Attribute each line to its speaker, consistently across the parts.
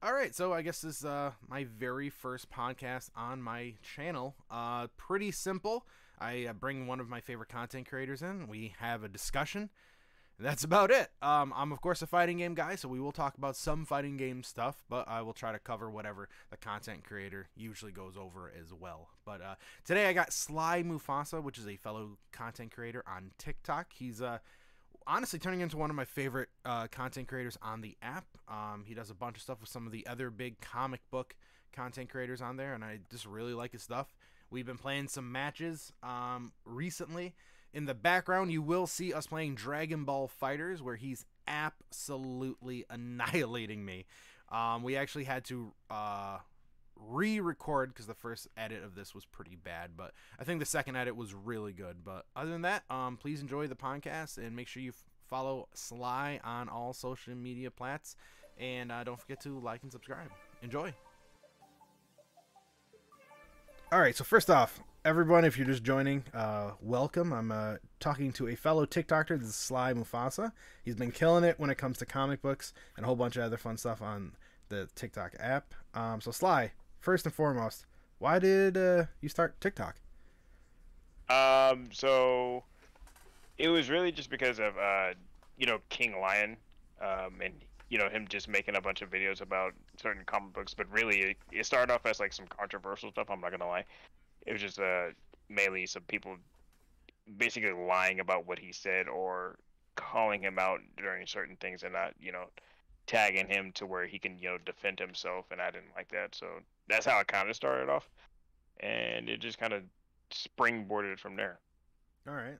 Speaker 1: All right, so I guess this is uh, my very first podcast on my channel. Uh, pretty simple. I uh, bring one of my favorite content creators in. We have a discussion. And that's about it. Um, I'm of course a fighting game guy, so we will talk about some fighting game stuff, but I will try to cover whatever the content creator usually goes over as well. But uh, today I got Sly Mufasa, which is a fellow content creator on TikTok. He's uh, honestly turning into one of my favorite uh, content creators on the app. Um, he does a bunch of stuff with some of the other big comic book content creators on there, and I just really like his stuff. We've been playing some matches um, recently. In the background, you will see us playing Dragon Ball FighterZ, where he's absolutely annihilating me. Um, we actually had to uh, re-record because the first edit of this was pretty bad, but I think the second edit was really good. But other than that, um, please enjoy the podcast and make sure you follow Sly on all social media plats, and uh, don't forget to like and subscribe. Enjoy. All right, so first off, everyone, if you're just joining, uh, welcome. I'm uh, talking to a fellow TikToker. This is Sly Mufasa. He's been killing it when it comes to comic books and a whole bunch of other fun stuff on the TikTok app. Um, so Sly, first and foremost, why did uh, you start TikTok?
Speaker 2: Um, so it was really just because of uh, you know, King Lion, um, and you know him just making a bunch of videos about certain comic books. But really, it, it started off as like some controversial stuff. I'm not gonna lie. It was just uh mainly some people basically lying about what he said or calling him out during certain things and not you know tagging him to where he can you know defend himself and I didn't like that so that's how it kind of started off and it just kind of springboarded from there
Speaker 1: All right.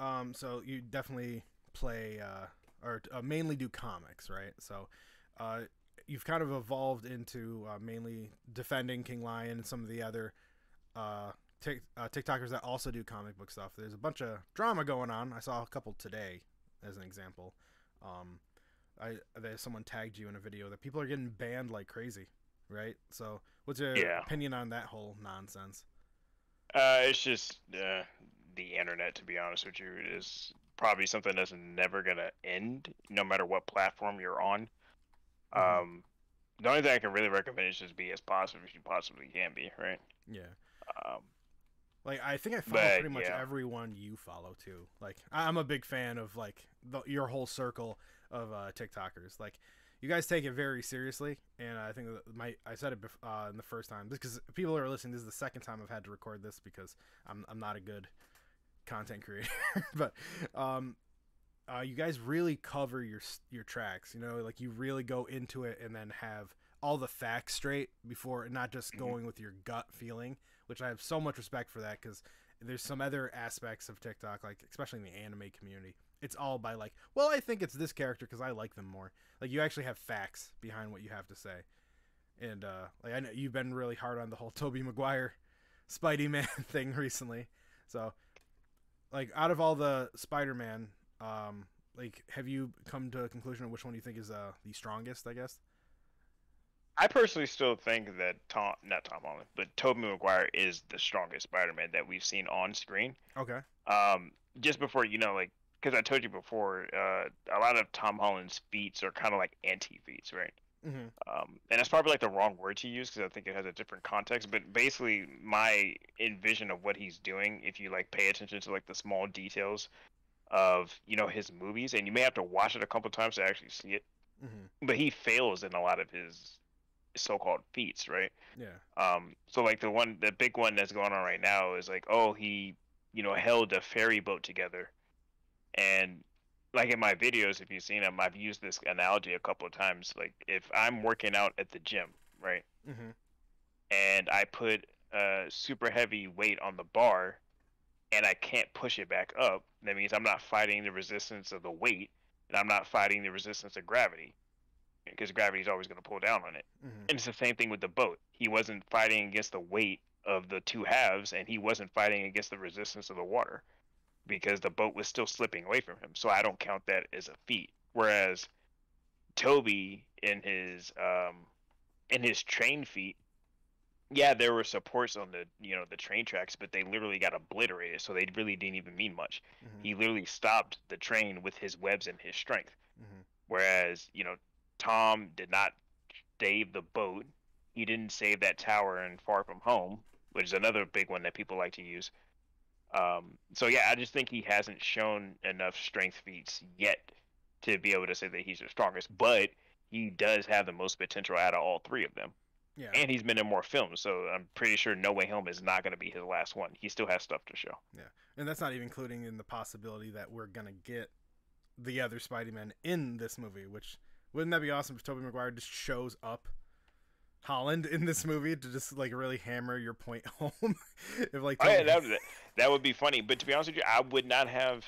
Speaker 1: Um, so you definitely play uh, or uh, mainly do comics, right? So uh, you've kind of evolved into uh, mainly defending King Lion and some of the other uh, uh, TikTokers that also do comic book stuff. There's a bunch of drama going on. I saw a couple today, as an example. Um, I there's someone tagged you in a video that people are getting banned like crazy, right? So what's your
Speaker 2: Yeah.
Speaker 1: opinion on that whole nonsense?
Speaker 2: Uh, it's just uh, the internet, to be honest with you, is probably something that's never gonna end, no matter what platform you're on.
Speaker 1: Mhm.
Speaker 2: Um, the only thing I can really recommend is just be as positive as you possibly can be, right?
Speaker 1: Yeah.
Speaker 2: Um,
Speaker 1: Like I think I follow
Speaker 2: But,
Speaker 1: pretty much
Speaker 2: yeah.
Speaker 1: everyone you follow too. Like I'm a big fan of like the, your whole circle of uh, TikTokers. Like you guys take it very seriously, and I think my I said it bef- uh, in the first time because people are listening. This is the second time I've had to record this because I'm I'm not a good content creator, but um. Uh, you guys really cover your your tracks, you know, like you really go into it and then have all the facts straight before not just
Speaker 2: Mhm.
Speaker 1: going with your gut feeling which I have so much respect for that because there's some other aspects of TikTok, like especially in the anime community, it's all by like, well, I think it's this character because I like them more. Like you actually have facts behind what you have to say, and uh, like I know you've been really hard on the whole Tobey Maguire, Spidey Man thing recently. So, like out of all the Spider-Man, um, like have you come to a conclusion of which one you think is uh the strongest? I guess.
Speaker 2: I personally still think that Tom, not Tom Holland, but Tobey Maguire is the strongest Spider-Man that we've seen on screen.
Speaker 1: Okay.
Speaker 2: Um, just before you know, like, because I told you before, uh, a lot of Tom Holland's feats are kind of like anti-feats, right?
Speaker 1: Mm-hmm.
Speaker 2: um, and it's probably like the wrong word to use because I think it has a different context. But basically, my envision of what he's doing, if you like pay attention to like the small details of you know his movies, and you may have to watch it a couple times to actually see it,
Speaker 1: Mm-hmm.
Speaker 2: but he fails in a lot of his so-called feats, right?
Speaker 1: Yeah.
Speaker 2: Um, so like the one, the big one that's going on right now is like, oh, he, you know, held a ferry boat together, and like in my videos, if you've seen them, I've used this analogy a couple of times. Like if I'm working out at the gym, right,
Speaker 1: Mm-hmm.
Speaker 2: and I put a super heavy weight on the bar, and I can't push it back up, that means I'm not fighting the resistance of the weight, and I'm not fighting the resistance of gravity, because gravity is always going to pull down on it.
Speaker 1: Mm-hmm.
Speaker 2: And it's the same thing with the boat. He wasn't fighting against the weight of the two halves, and he wasn't fighting against the resistance of the water because the boat was still slipping away from him. So I don't count that as a feat. Whereas Tobey in his um in his train feat, yeah, there were supports on the you know the train tracks, but they literally got obliterated, so they really didn't even mean much.
Speaker 1: Mm-hmm.
Speaker 2: He literally stopped the train with his webs and his strength.
Speaker 1: Mm-hmm.
Speaker 2: Whereas, you know, Tom did not save the boat. He didn't save that tower in Far From Home, which is another big one that people like to use. Um, so yeah, I just think he hasn't shown enough strength feats yet to be able to say that he's the strongest. But he does have the most potential out of all three of them.
Speaker 1: Yeah.
Speaker 2: And he's been in more films, so I'm pretty sure No Way Home is not going to be his last one. He still has stuff to show. Yeah.
Speaker 1: And that's not even including in the possibility that we're gonna get the other Spidey-Man in this movie, which wouldn't that be awesome if Tobey Maguire just shows up Holland in this movie to just like really hammer your point home? if like
Speaker 2: Oh, yeah, that, would- that would be funny. But to be honest with you, I would not have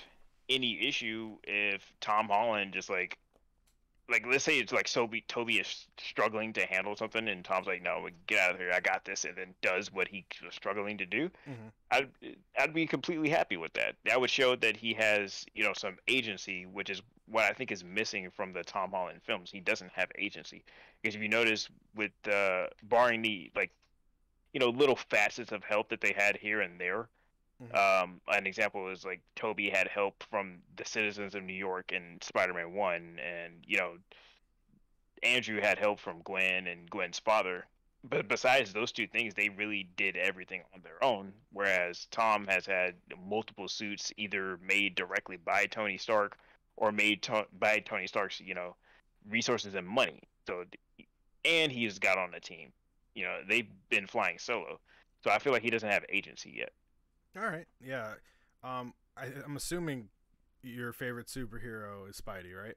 Speaker 2: any issue if Tom Holland just like, like let's say it's like Tobey Tobey is struggling to handle something, and Tom's like, "No, get out of here, I got this," and then does what he was struggling to do.
Speaker 1: Mhm.
Speaker 2: I'd I'd be completely happy with that. That would show that he has you know some agency, which is what I think is missing from the Tom Holland films. He doesn't have agency because if you notice, with uh, barring the like, you know, little facets of help that they had here and there.
Speaker 1: Mhm.
Speaker 2: Um, an example is like Tobey had help from the citizens of New York in Spider-Man One, and you know, Andrew had help from Gwen and Gwen's father. But besides those two things, they really did everything on their own. Whereas Tom has had multiple suits either made directly by Tony Stark or made to- by Tony Stark's, you know, resources and money. So, and he's got on the team. You know, they've been flying solo. So I feel like he doesn't have agency yet.
Speaker 1: All right, yeah. Um, I, I'm assuming your favorite superhero is Spidey, right?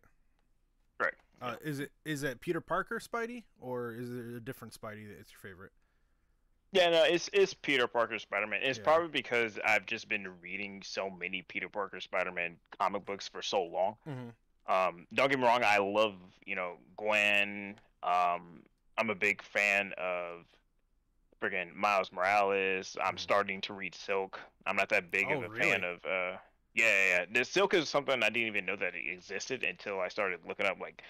Speaker 2: Right.
Speaker 1: Uh, is it is it Peter Parker Spidey or is it a different Spidey that's your favorite?
Speaker 2: Yeah, no, it's it's Peter Parker Spider Man. It's
Speaker 1: Yeah.
Speaker 2: probably because I've just been reading so many Peter Parker Spider Man comic books for so long.
Speaker 1: Mm-hmm.
Speaker 2: Um, don't get me wrong, I love you know Gwen. Um, I'm a big fan of friggin' Miles Morales. I'm
Speaker 1: Mhm.
Speaker 2: starting to read Silk. I'm not that big
Speaker 1: Oh,
Speaker 2: of a fan of. Uh, yeah, yeah, yeah. The Silk is something I didn't even know that it existed until I started looking up like,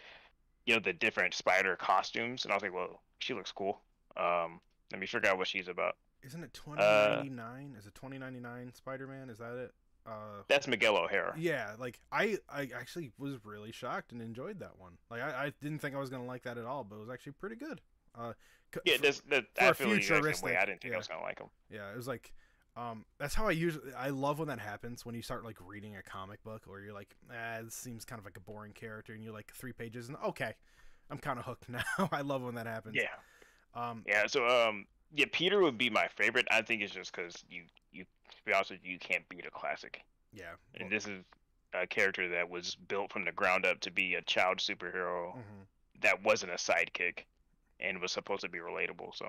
Speaker 2: you know, the different spider costumes, and I was like, whoa, she looks cool. Um, let me figure out what she's about.
Speaker 1: Isn't it
Speaker 2: Uh,
Speaker 1: 2099? is it 2099 Spider-Man? Is that it? Uh,
Speaker 2: That's Miguel O'Hara.
Speaker 1: yeah. Like I, I actually was really shocked and enjoyed that one. Like I, I didn't think I was gonna like that at all, but it was actually pretty good. Uh,
Speaker 2: Yeah,
Speaker 1: f-
Speaker 2: this, that,
Speaker 1: for
Speaker 2: I
Speaker 1: a
Speaker 2: feel the same way.
Speaker 1: futuristic-
Speaker 2: I didn't think
Speaker 1: yeah.
Speaker 2: I was gonna like him.
Speaker 1: Yeah, it was like um that's how I usually I love when that happens when you start like reading a comic book or you're like, ah, this seems kind of like a boring character and you're like three pages and okay, I'm kind of hooked now. I love when that happens.
Speaker 2: Yeah,
Speaker 1: Um
Speaker 2: yeah. So, um, yeah, Peter would be my favorite. I think it's just because you, you, to be honest with you, you can't beat a classic.
Speaker 1: yeah.
Speaker 2: And this is a character that was built from the ground up to be a child superhero
Speaker 1: mhm.
Speaker 2: that wasn't a sidekick and was supposed to be relatable. So,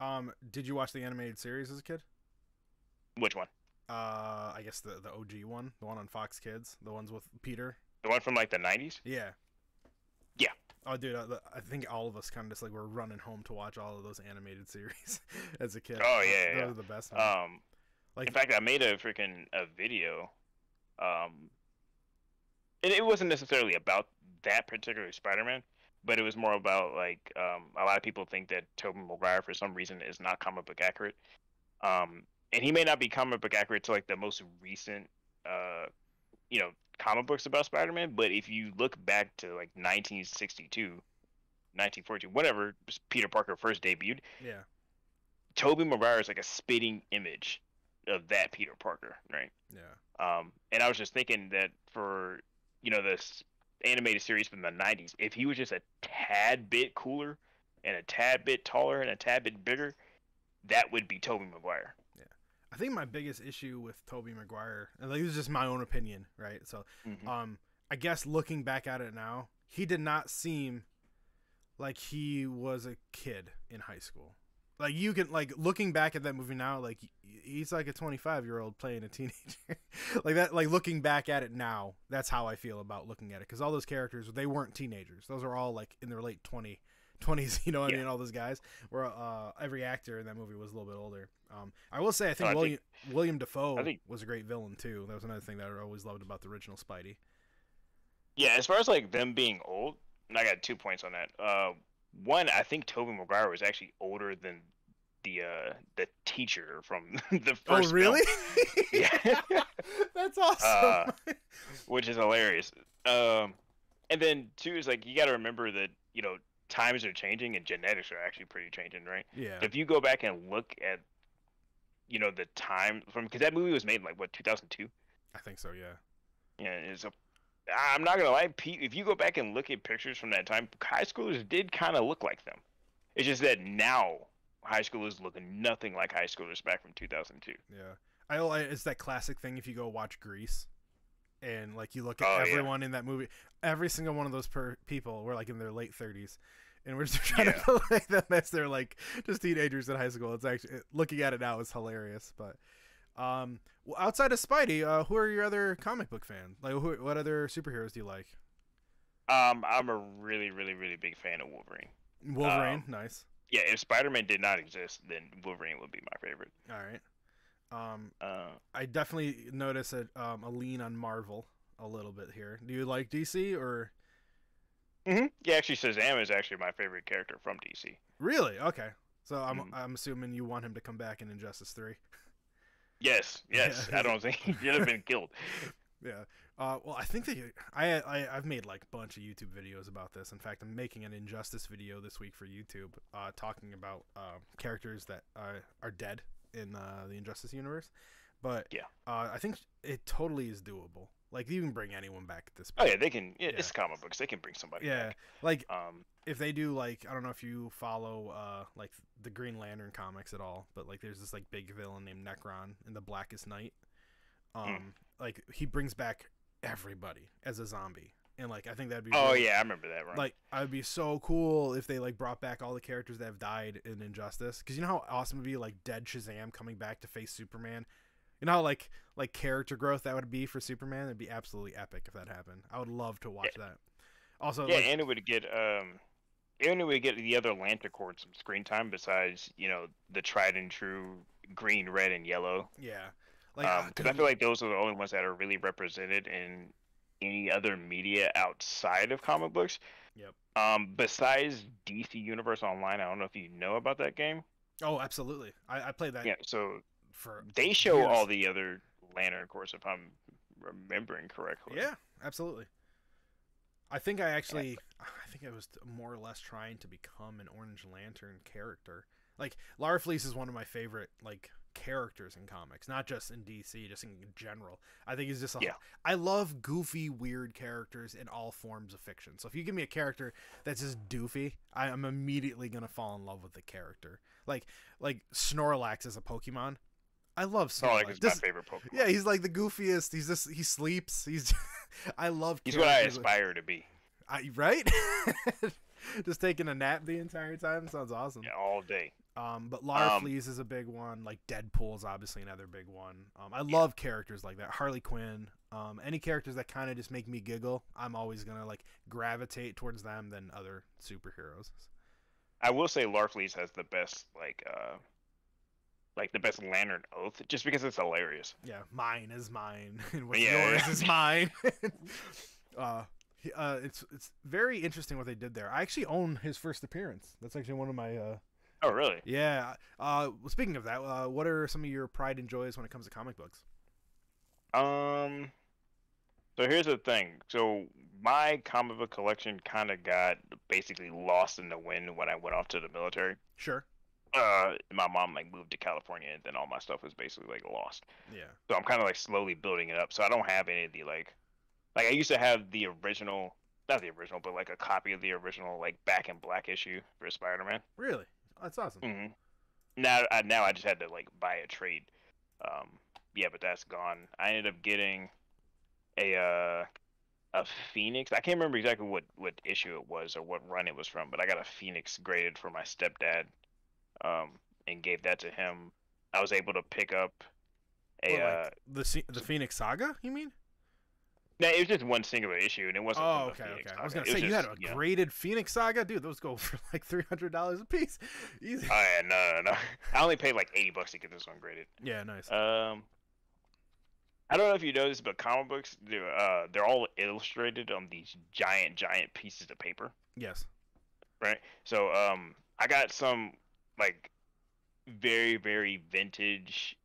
Speaker 1: Um did you watch the animated series as a kid?
Speaker 2: which one?
Speaker 1: Uh I guess the the OG one, the one on Fox Kids, the ones with Peter.
Speaker 2: The one from like the '90s?
Speaker 1: Yeah. Oh, dude, I, I think all of us kind of just like were running home to watch all of those animated series as a kid.
Speaker 2: Oh,
Speaker 1: Those-
Speaker 2: yeah,
Speaker 1: those
Speaker 2: yeah.
Speaker 1: are the best. man.
Speaker 2: Um,
Speaker 1: like,
Speaker 2: in fact, I made a freaking a video. Um, and it wasn't necessarily about that particular Spider-Man, but it was more about like um, a lot of people think that Tobey Maguire for some reason is not comic book accurate. Um, and he may not be comic book accurate to like the most recent, uh, you know, comic books about Spider-Man. But if you look back to like 1962, 1942, whatever Peter Parker first debuted,
Speaker 1: yeah.
Speaker 2: Tobey Maguire is like a spitting image of that Peter Parker, right?
Speaker 1: Yeah.
Speaker 2: Um, and I was just thinking that for you know this animated series from the '90s, if he was just a tad bit cooler and a tad bit taller and a tad bit bigger, that would be Tobey Maguire.
Speaker 1: I think my biggest issue with Tobey Maguire, and like this is just my own opinion, right? So,
Speaker 2: Mhm.
Speaker 1: um, I guess looking back at it now, he did not seem like he was a kid in high school. Like you can like looking back at that movie now, like he's like a 25 year old playing a teenager, like that. Like looking back at it now, that's how I feel about looking at it because all those characters they weren't teenagers; those are all like in their late 20, 20s. You know what I mean? All those guys. Where uh, every actor in that movie was a little bit older. Um, I will say I think
Speaker 2: I
Speaker 1: William William
Speaker 2: Dafoe think-
Speaker 1: was a great villain too. That was another thing that I always loved about the original Spidey.
Speaker 2: Yeah, as far as like them being old, I got two points on that. Uh, one, I think Tobey Maguire was actually older than the uh the teacher from the first.
Speaker 1: Oh, really?
Speaker 2: Yeah.
Speaker 1: That's awesome.
Speaker 2: which is hilarious. Um, and then two is like you got to remember that you know times are changing and genetics are actually pretty changing, right?
Speaker 1: Yeah.
Speaker 2: If you go back and look at, you know, the time from because that movie was made in like what 2002.
Speaker 1: I think so. Yeah.
Speaker 2: Yeah, it's a. I'm not gonna lie, Pete. If you go back and look at pictures from that time, high schoolers did kind of look like them. It's just that now high schoolers look nothing like high schoolers back from 2002.
Speaker 1: Yeah. I, it's that classic thing if you go watch Grease and like you look at
Speaker 2: Oh, yeah.
Speaker 1: everyone in that movie, every single one of those per- people were like in their late 30s. And we're just trying
Speaker 2: Yeah.
Speaker 1: to like them as they're like just teenagers in high school. It's actually looking at it now is hilarious. But um, well, outside of Spidey, uh, who are your other comic book fans? Like, who, what other superheroes do you like?
Speaker 2: Um, I'm a really, really, really big fan of Wolverine.
Speaker 1: Wolverine,
Speaker 2: Um,
Speaker 1: nice.
Speaker 2: Yeah, if Spider-Man did not exist, then Wolverine would be my favorite.
Speaker 1: All right. Um,
Speaker 2: Uh,
Speaker 1: I definitely notice a um, a lean on Marvel a little bit here. Do you like DC or
Speaker 2: mhm. Yeah, actually, Shazam is actually my favorite character from DC.
Speaker 1: really? Okay, so I'm
Speaker 2: Mhm.
Speaker 1: I'm assuming you want him to come back in Injustice Three.
Speaker 2: Yes, yes.
Speaker 1: Yeah.
Speaker 2: I don't think he should have been killed.
Speaker 1: Yeah. Uh, well, I think that you, I, I I've made like a bunch of YouTube videos about this. In fact, I'm making an Injustice video this week for YouTube, uh, talking about uh, characters that uh, are dead in uh, the Injustice universe. But
Speaker 2: Yeah.
Speaker 1: uh, I think it totally is doable. Like you can bring anyone back at this point.
Speaker 2: Oh yeah, they can. Yeah,
Speaker 1: Yeah.
Speaker 2: it's comic books. They can bring somebody
Speaker 1: yeah.
Speaker 2: back.
Speaker 1: Like
Speaker 2: Um,
Speaker 1: if they do like I don't know if you follow uh like the Green Lantern comics at all, but like there's this like big villain named Nekron in the Blackest Night. Um like he brings back everybody as a zombie. And like I think that'd be
Speaker 2: oh
Speaker 1: really-
Speaker 2: yeah, I remember that. Right.
Speaker 1: like I'd be so cool if they like brought back all the characters that have died in Injustice cuz you know how awesome it would be like dead Shazam coming back to face Superman. You know how like like character growth that would be for Superman? It'd be absolutely epic if that happened. I would love to watch that. Also
Speaker 2: yeah,
Speaker 1: like,
Speaker 2: and it would get um, and it would get the other Lantern Corps some screen time besides you know the tried and true green, red, and yellow.
Speaker 1: yeah. Like
Speaker 2: Um,
Speaker 1: ah,
Speaker 2: 'cause I feel like those are the only ones that are really represented in any other media outside of comic books.
Speaker 1: Yep.
Speaker 2: Um, besides DC Universe Online, I don't know if you know about that game.
Speaker 1: Oh, absolutely. I, I played that
Speaker 2: Yeah, so
Speaker 1: for
Speaker 2: they show
Speaker 1: years.
Speaker 2: all the other Lantern Corps, if I'm remembering correctly.
Speaker 1: Yeah, absolutely. I think I actually, I think I was more or less trying to become an Orange Lantern character. Like Larfleeze is one of my favorite like characters in comics, not just in DC, just in general. I think he's just a,
Speaker 2: Yeah.
Speaker 1: I love goofy, weird characters in all forms of fiction. So if you give me a character that's just doofy, I am immediately gonna fall in love with the character. Like like Snorlax as a Pokemon. I love oh, Snorlax.
Speaker 2: Snorlax is my favorite Pokemon.
Speaker 1: yeah, he's like the goofiest. He's just he sleeps. He's I love.
Speaker 2: He's what I
Speaker 1: like-
Speaker 2: aspire to be
Speaker 1: I, right? just taking a nap the entire time sounds awesome.
Speaker 2: yeah, all day.
Speaker 1: Um, but Lara
Speaker 2: Um,
Speaker 1: is a big one. Like Deadpool's obviously another big one. Um, I love characters like that. Harley Quinn. Um, any characters that kind of just make me giggle, I'm always gonna like gravitate towards them than other superheroes.
Speaker 2: I will say Larfleeze has the best like uh like the best lantern oath just because it's hilarious.
Speaker 1: Yeah, mine is mine, and what's
Speaker 2: Yeah,
Speaker 1: yours
Speaker 2: yeah.
Speaker 1: is mine. uh, uh, it's it's very interesting what they did there. I actually own his first appearance. That's actually one of my uh,
Speaker 2: Oh really?
Speaker 1: yeah. Uh, well, speaking of that, uh, what are some of your pride and joys when it comes to comic books?
Speaker 2: Um so here's the thing. So my comic book collection kind of got basically lost in the wind when I went off to the military.
Speaker 1: Sure.
Speaker 2: Uh, my mom like moved to California, and then all my stuff was basically like lost.
Speaker 1: Yeah.
Speaker 2: So I'm kind of like slowly building it up. So I don't have any of the like, like I used to have the original, not the original, but like a copy of the original like Back in Black issue for Spider-Man.
Speaker 1: Really? That's awesome.
Speaker 2: hmm Now, I, now I just had to like buy a trade. Um, yeah, but that's gone. I ended up getting a uh, a Phoenix. I can't remember exactly what what issue it was or what run it was from, but I got a Phoenix graded for my stepdad, um, and gave that to him. I was able to pick up a.
Speaker 1: What,
Speaker 2: uh,
Speaker 1: the the Phoenix Saga? You mean?
Speaker 2: No, it was just one singular issue, and it wasn't.
Speaker 1: Oh, okay, okay. I was gonna
Speaker 2: It
Speaker 1: say you had a
Speaker 2: know-
Speaker 1: graded Phoenix Saga, dude. Those go for like three hundred dollars a piece. Easy.
Speaker 2: Oh yeah, no, no, no. I only paid like eighty bucks to get this one graded.
Speaker 1: yeah, nice.
Speaker 2: Um, I don't know if you noticed, but comic books they're uh they're all illustrated on these giant, giant pieces of paper,
Speaker 1: yes.
Speaker 2: right? So um, I got some like very, very vintage,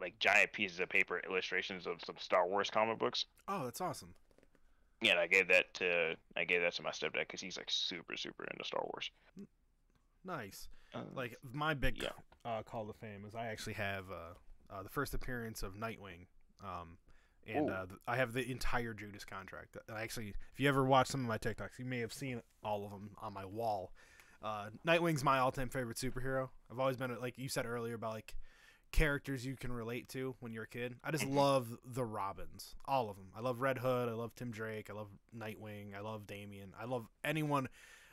Speaker 2: like giant pieces of paper illustrations of some Star Wars comic books.
Speaker 1: Oh, that's awesome.
Speaker 2: Yeah, and I gave that to I gave that to my stepdad because he's like super super into Star Wars.
Speaker 1: Nice.
Speaker 2: Uh,
Speaker 1: Like my big
Speaker 2: Yeah.
Speaker 1: uh, call to fame is I actually have uh, uh, the first appearance of Nightwing, um, and uh, th- I have the entire Judas contract. And I actually, if you ever watch some of my TikToks, you may have seen all of them on my wall. Uh, Nightwing's my all-time favorite superhero. I've always been like you said earlier about like characters you can relate to when you're a kid. I just
Speaker 2: Mhm.
Speaker 1: love the Robins, all of them. I love Red Hood. I love Tim Drake. I love Nightwing. I love Damian. I love anyone.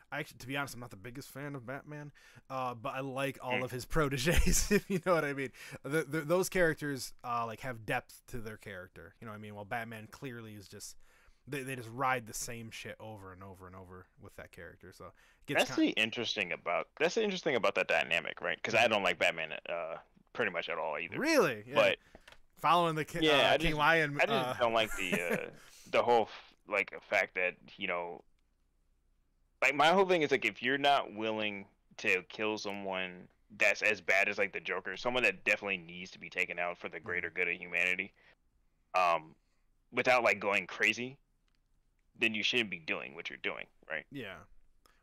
Speaker 1: I actually, to be honest, I'm not the biggest fan of Batman, uh, but I like all
Speaker 2: Mm.
Speaker 1: of his proteges, if you know what I mean. The, the, those characters uh, like have depth to their character, you know what I mean. While Batman clearly is just they, they just ride the same shit over and over and over with that character. So gets
Speaker 2: that's
Speaker 1: kind
Speaker 2: the interesting about that's the interesting about that dynamic, right? Because I don't like Batman uh pretty much at all either.
Speaker 1: really, yeah.
Speaker 2: But
Speaker 1: following the ki-
Speaker 2: Yeah,
Speaker 1: uh,
Speaker 2: I
Speaker 1: King
Speaker 2: just-
Speaker 1: Lion.
Speaker 2: I just
Speaker 1: uh,
Speaker 2: don't like the uh, the whole f- like fact that you know, like my whole thing is like if you're not willing to kill someone that's as bad as like the Joker, someone that definitely needs to be taken out for the greater good of humanity, um, without like going crazy, then you shouldn't be doing what you're doing, right?
Speaker 1: Yeah.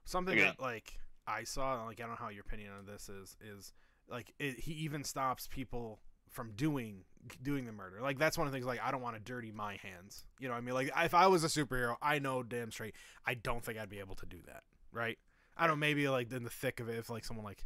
Speaker 1: Something
Speaker 2: Okay.
Speaker 1: that like I saw, like I don't know how your opinion on this is, is like it, he even stops people from doing doing the murder. Like that's one of the things. Like I don't want to dirty my hands. You know, what I mean, like if I was a superhero, I know damn straight, I don't think I'd be able to do that. Right? I don't. know, Maybe like in the thick of it, if like someone like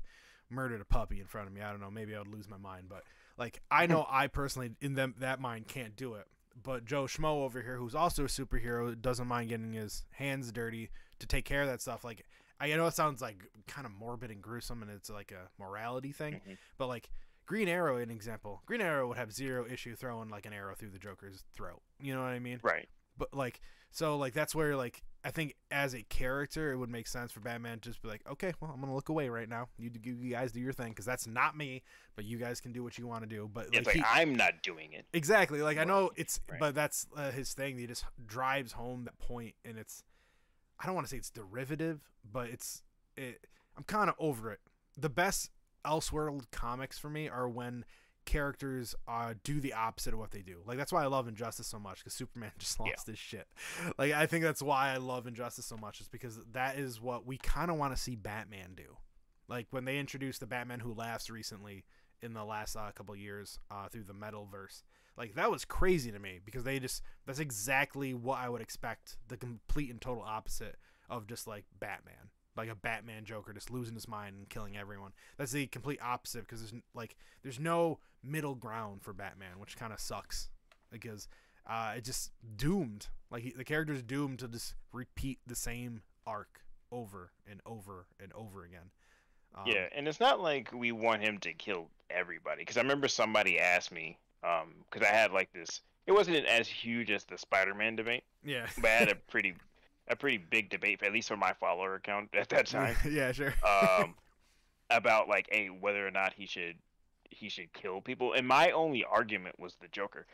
Speaker 1: murdered a puppy in front of me, I don't know. Maybe I would lose my mind. But like I know I personally in them that mind can't do it. But Joe Schmo over here, who's also a superhero, doesn't mind getting his hands dirty to take care of that stuff. Like I know it sounds like kind of morbid and gruesome, and it's like a morality thing.
Speaker 2: Mhm.
Speaker 1: But like Green Arrow, an example, Green Arrow would have zero issue throwing like an arrow through the Joker's throat. You know what I mean?
Speaker 2: Right.
Speaker 1: But like, so like that's where like I think as a character, it would make sense for Batman to just be like, okay, well, I'm gonna look away right now. You, you guys do your thing because that's not me. But you guys can do what you want to do. But like,
Speaker 2: like
Speaker 1: he-
Speaker 2: I'm not doing it.
Speaker 1: Exactly. Like I know it's,
Speaker 2: right.
Speaker 1: but that's uh, his thing. He just drives home that point, and it's. I don't want to say it's derivative, but it's. It, I'm kind of over it. The best Elseworld comics for me are when characters uh, do the opposite of what they do. Like that's why I love Injustice so much because Superman just
Speaker 2: Yeah.
Speaker 1: lost his shit. Like I think that's why I love Injustice so much is because that is what we kind of want to see Batman do. Like when they introduced the Batman Who Laughs recently in the last uh, couple years uh, through the Metalverse, like that was crazy to me because they just that's exactly what I would expect the complete and total opposite of just like Batman, like a Batman Joker just losing his mind and killing everyone. That's the complete opposite because there's like there's no middle ground for Batman, which kind of sucks because uh, it just doomed. Like he, the character's doomed to just repeat the same arc over and over and over again. Um,
Speaker 2: Yeah, and it's not like we want him to kill everybody. Because I remember somebody asked me, because I had like this. It wasn't as huge as the Spider-Man debate,
Speaker 1: yeah,
Speaker 2: but I had a pretty, a pretty big debate, at least for my follower account at that time,
Speaker 1: yeah, sure.
Speaker 2: um, about like, a whether or not he should, he should kill people. And my only argument was the Joker,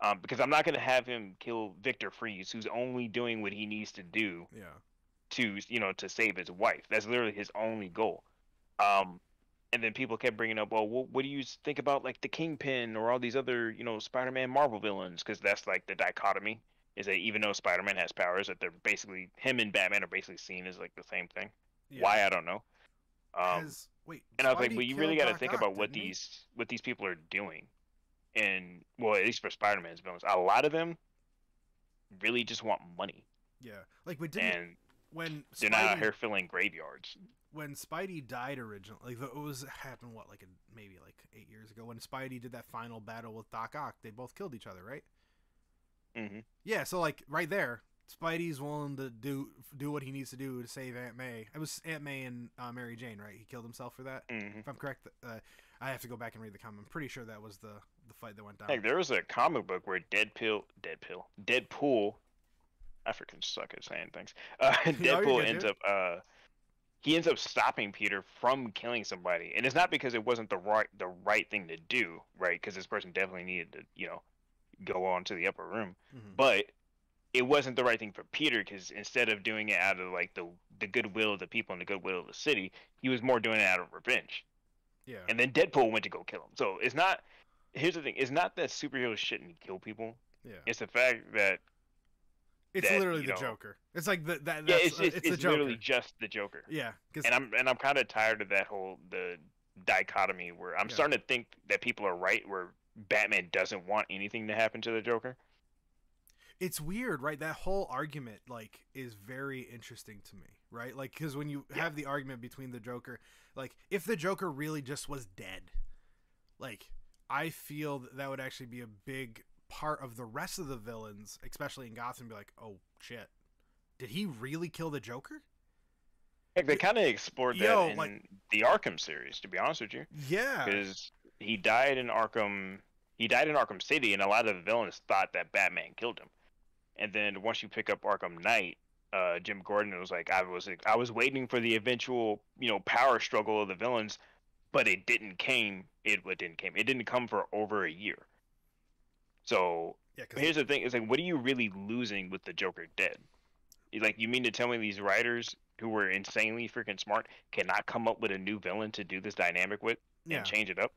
Speaker 2: um, because I'm not gonna have him kill Victor Fries, who's only doing what he needs to do
Speaker 1: yeah,
Speaker 2: to you know to save his wife. That's literally his only goal. Um, and then people kept bringing up, well, what, what do you think about like the Kingpin or all these other you know Spider-Man Marvel villains? Because that's like the dichotomy is that even though Spider-Man has powers, that they're basically him and Batman are basically seen as like the same thing.
Speaker 1: yeah.
Speaker 2: Why I don't know. Um,
Speaker 1: wait,
Speaker 2: and I was like,
Speaker 1: Spidey
Speaker 2: well, you really got to think
Speaker 1: Ock,
Speaker 2: about what
Speaker 1: he?
Speaker 2: these what these people are doing, and well, at least for Spider-Man's villains, a lot of them really just want money,
Speaker 1: Yeah, like we didn't
Speaker 2: and
Speaker 1: when
Speaker 2: they're not out here filling graveyards.
Speaker 1: When Spidey died originally. Like it was happened what like a, maybe like eight years ago when Spidey did that final battle with Doc Ock. They both killed each other, right?
Speaker 2: hmm
Speaker 1: Yeah, so like right there, Spidey's willing to do do what he needs to do to save Aunt May. It was Aunt May and uh, Mary Jane, right? He killed himself for that.
Speaker 2: hmm
Speaker 1: If I'm correct, uh, I have to go back and read the comic. I'm pretty sure that was the the fight that went down.
Speaker 2: Heck, there was a comic book where Deadpool, Deadpool, Deadpool, I freaking suck at saying things. Uh, Deadpool
Speaker 1: good,
Speaker 2: ends up, uh, he ends up stopping Peter from killing somebody, and it's not because it wasn't the right the right thing to do, right? Because this person definitely needed to, you know, go on to the upper room,
Speaker 1: Mhm.
Speaker 2: but it wasn't the right thing for Peter because instead of doing it out of like the the goodwill of the people and the goodwill of the city, he was more doing it out of revenge.
Speaker 1: Yeah,
Speaker 2: And then Deadpool went to go kill him. So it's not. Here's the thing: it's not that superheroes shouldn't kill people.
Speaker 1: yeah,
Speaker 2: It's the fact that
Speaker 1: It's
Speaker 2: that,
Speaker 1: literally the
Speaker 2: know-
Speaker 1: Joker. It's like the that.
Speaker 2: Yeah,
Speaker 1: that's-
Speaker 2: it's it's,
Speaker 1: it's the
Speaker 2: it's
Speaker 1: Joker.
Speaker 2: literally just the Joker.
Speaker 1: Yeah,
Speaker 2: And I'm and I'm kind of tired of that whole the dichotomy where I'm
Speaker 1: Yeah.
Speaker 2: starting to think that people are right where Batman doesn't want anything to happen to the Joker.
Speaker 1: it's weird, right? That whole argument like is very interesting to me, right? Like because when you
Speaker 2: Yeah.
Speaker 1: have the argument between the Joker, like if the Joker really just was dead, like I feel that, that would actually be a big part of the rest of the villains, especially in Gotham, be like, oh shit, did he really kill the Joker?
Speaker 2: Heck, they kind of explored that
Speaker 1: Yo,
Speaker 2: in
Speaker 1: like-
Speaker 2: the Arkham series, to be honest with you,
Speaker 1: Yeah,
Speaker 2: because he died in Arkham. He died in Arkham City, and a lot of the villains thought that Batman killed him. And then once you pick up Arkham Knight, uh, Jim Gordon was like, I was I was waiting for the eventual you know power struggle of the villains, but it didn't came. It, it didn't came. It didn't come for over a year. So
Speaker 1: yeah.
Speaker 2: here's the thing: it's like, what are you really losing with the Joker dead? Like, you mean to tell me these writers who were insanely freaking smart cannot come up with a new villain to do this dynamic with and
Speaker 1: yeah.
Speaker 2: change it up?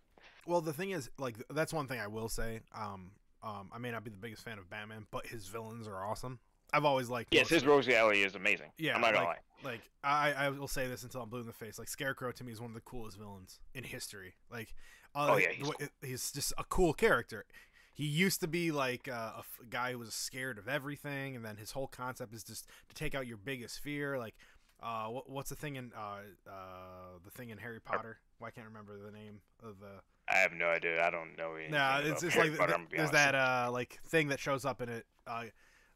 Speaker 1: Well, the thing is, like, that's one thing I will say. Um, um, I may not be the biggest fan of Batman, but his villains are awesome. I've always liked.
Speaker 2: Yes, his rogues gallery is amazing.
Speaker 1: Yeah,
Speaker 2: I'm not gonna
Speaker 1: like,
Speaker 2: lie.
Speaker 1: Like I, I will say this until I'm blue in the face. Like Scarecrow to me is one of the coolest villains in history. Like, uh,
Speaker 2: Oh, yeah, he's
Speaker 1: way- he's just a cool character. He used to be like uh, a f- guy who was scared of everything, and then his whole concept is just to take out your biggest fear. Like, uh, what, what's the thing in uh, uh, the thing in Harry Potter? Why can't remember the name of the?
Speaker 2: I have no idea. I don't know anything.
Speaker 1: No, it's it's like
Speaker 2: Potter,
Speaker 1: the,
Speaker 2: I'm gonna be
Speaker 1: there's that uh like thing that shows up in it. Uh,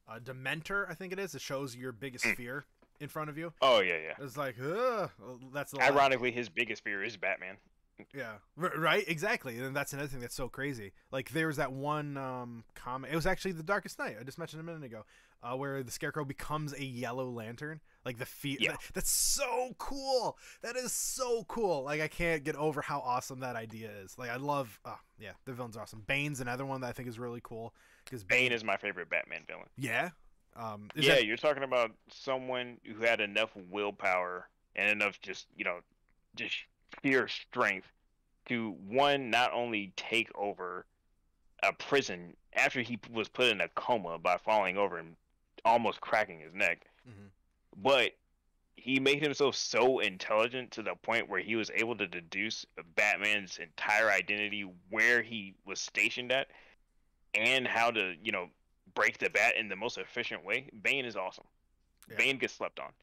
Speaker 1: uh, Dementor, I think it is. It shows your biggest
Speaker 2: Mm.
Speaker 1: fear in front of you.
Speaker 2: Oh yeah, yeah.
Speaker 1: It's like, ugh, well, that's the line.
Speaker 2: Ironically, his biggest fear is Batman.
Speaker 1: Yeah, R- right, exactly, and that's another thing that's so crazy. Like there was that one um comic. It was actually the Darkest Night. I just mentioned a minute ago, uh, where the Scarecrow becomes a Yellow Lantern. Like the feet.
Speaker 2: Yeah.
Speaker 1: that's so cool. That is so cool. Like I can't get over how awesome that idea is. Like I love. Oh, yeah, the villain's awesome. Bane's another one that I think is really cool because
Speaker 2: Bane is my favorite Batman villain.
Speaker 1: Yeah. Um. is
Speaker 2: yeah,
Speaker 1: that-
Speaker 2: you're talking about someone who had enough willpower and enough just you know just sheer strength to one not only take over a prison after he was put in a coma by falling over and almost cracking his neck,
Speaker 1: Mhm.
Speaker 2: but he made himself so intelligent to the point where he was able to deduce Batman's entire identity, where he was stationed at, and how to you know break the bat in the most efficient way. Bane is awesome.
Speaker 1: Yeah.
Speaker 2: Bane gets slept on.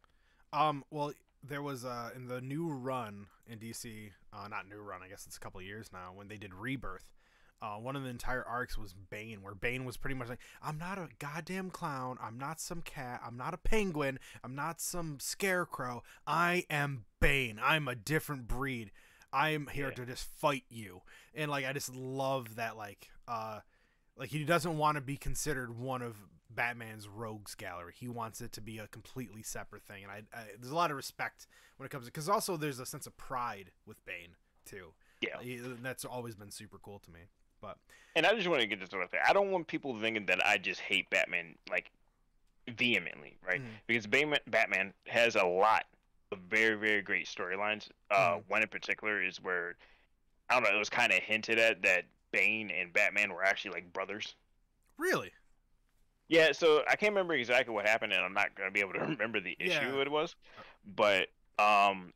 Speaker 1: Um. Well, there was uh in the new run in DC, uh, not new run. I guess it's a couple of years now when they did Rebirth. Uh, one of the entire arcs was Bane, where Bane was pretty much like, "I'm not a goddamn clown. I'm not some cat. I'm not a penguin. I'm not some scarecrow. I am Bane. I'm a different breed. I am here
Speaker 2: Yeah.
Speaker 1: to just fight you." And like, I just love that. Like, uh, like he doesn't want to be considered one of Batman's rogues gallery. He wants it to be a completely separate thing, and I, I there's a lot of respect when it comes to because also there's a sense of pride with Bane too.
Speaker 2: Yeah.
Speaker 1: He- that's always been super cool to me. But
Speaker 2: And I just want to get this out there. I don't want people thinking that I just hate Batman like vehemently, right?
Speaker 1: Mhm.
Speaker 2: Because Batman, Batman has a lot of very, very great storylines. Uh,
Speaker 1: Mhm.
Speaker 2: One in particular is where I don't know. It was kind of hinted at that Bane and Batman were actually like brothers.
Speaker 1: really,
Speaker 2: Yeah, so I can't remember exactly what happened, and I'm not gonna be able to remember the issue
Speaker 1: Yeah.
Speaker 2: it was, but um,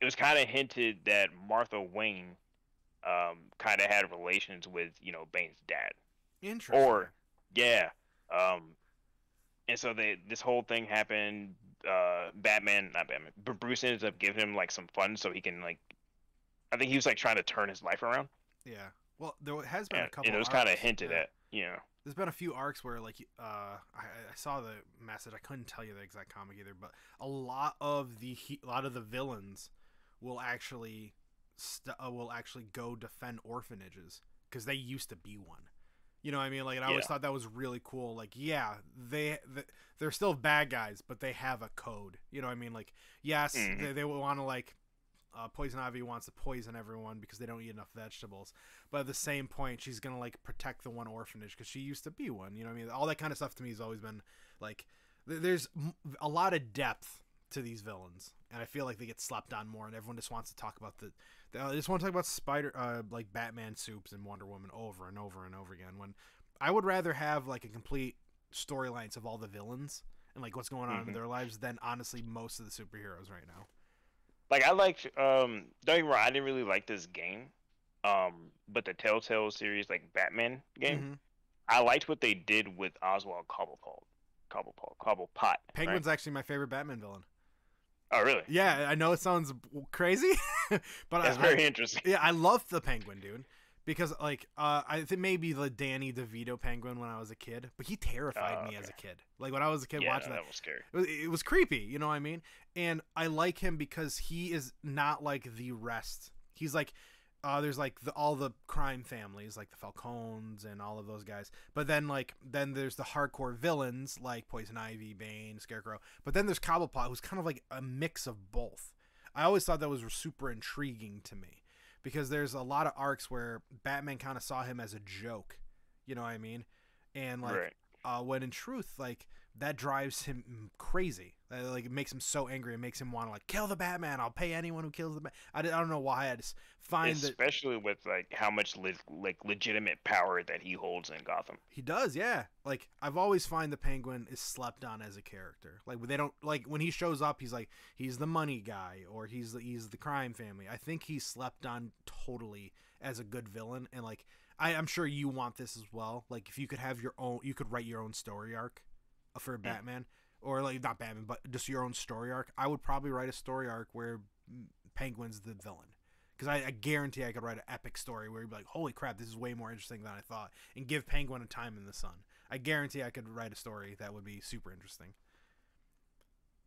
Speaker 2: it was kind of hinted that Martha Wayne um kind of had relations with you know Bane's dad.
Speaker 1: interesting.
Speaker 2: Or yeah, um, and so they this whole thing happened. Uh, Batman, not Batman, but Bruce ends up giving him like some funds so he can like, I think he was like trying to turn his life around.
Speaker 1: yeah. Well, there has been a couple.
Speaker 2: and it was kind of hinted at, know.
Speaker 1: There's been a few arcs where like uh I, I saw the message. I couldn't tell you the exact comic either, but a lot of the he, a lot of the villains will actually st- uh, will actually go defend orphanages because they used to be one. You know what I mean? Like, and I always
Speaker 2: Yeah.
Speaker 1: thought that was really cool. Like, yeah, they, they they're still bad guys, but they have a code. You know what I mean? Like, yes,
Speaker 2: Mhm.
Speaker 1: they, they want to like uh, Poison Ivy wants to poison everyone because they don't eat enough vegetables. But at the same point, she's gonna like protect the one orphanage because she used to be one. You know what I mean? All that kind of stuff to me has always been like th- there's m- a lot of depth to these villains, and I feel like they get slapped on more, and everyone just wants to talk about the. They uh, just want to talk about Spider, uh, like Batman soups and Wonder Woman over and over and over again. When I would rather have like a complete storylines of all the villains and like what's going on in
Speaker 2: Mhm.
Speaker 1: their lives than honestly most of the superheroes right now.
Speaker 2: Like I liked um don't get me wrong, I didn't really like this game. Um but the Telltale series like Batman game,
Speaker 1: Mhm.
Speaker 2: I liked what they did with Oswald Cobblepot. Cobblepot Cobblepot. right?
Speaker 1: Penguin's actually my favorite Batman villain.
Speaker 2: Oh really?
Speaker 1: Yeah, I know it sounds crazy, but
Speaker 2: That's
Speaker 1: I,
Speaker 2: very interesting.
Speaker 1: yeah, I love the Penguin, dude. Because like uh, I think maybe the Danny DeVito Penguin when I was a kid, but he terrified
Speaker 2: Oh,
Speaker 1: me as a kid. Like when I was a kid
Speaker 2: yeah,
Speaker 1: watching
Speaker 2: that
Speaker 1: that,
Speaker 2: was scary.
Speaker 1: it was, it was creepy. You know what I mean? And I like him because he is not like the rest. He's like, uh, there's like the, all the crime families, like the Falcones and all of those guys. But then like then there's the hardcore villains like Poison Ivy, Bane, Scarecrow. But then there's Cobblepot, who's kind of like a mix of both. I always thought that was super intriguing to me because there's a lot of arcs where Batman kind of saw him as a joke. You know what I mean? And like
Speaker 2: right.
Speaker 1: uh, when in truth, like that drives him crazy. Uh, like it makes him so angry. It makes him want to like kill the Batman. I'll pay anyone who kills the Bat. I don't know why. I just find that
Speaker 2: Especially with like how much le- like legitimate power that he holds in Gotham.
Speaker 1: he does. Yeah. Like I've always find the Penguin is slept on as a character. Like they don't like when he shows up. He's like he's the money guy or he's the he's the crime family. I think he's slept on totally as a good villain. And like I, I'm sure you want this as well. Like if you could have your own, you could write your own story arc for Batman, or like not Batman, but just your own story arc. I would probably write a story arc where Penguin's the villain. Because I, I guarantee I could write an epic story where you'd be like, "Holy crap, this is way more interesting than I thought," and give Penguin a time in the sun. I guarantee I could write a story that would be super interesting.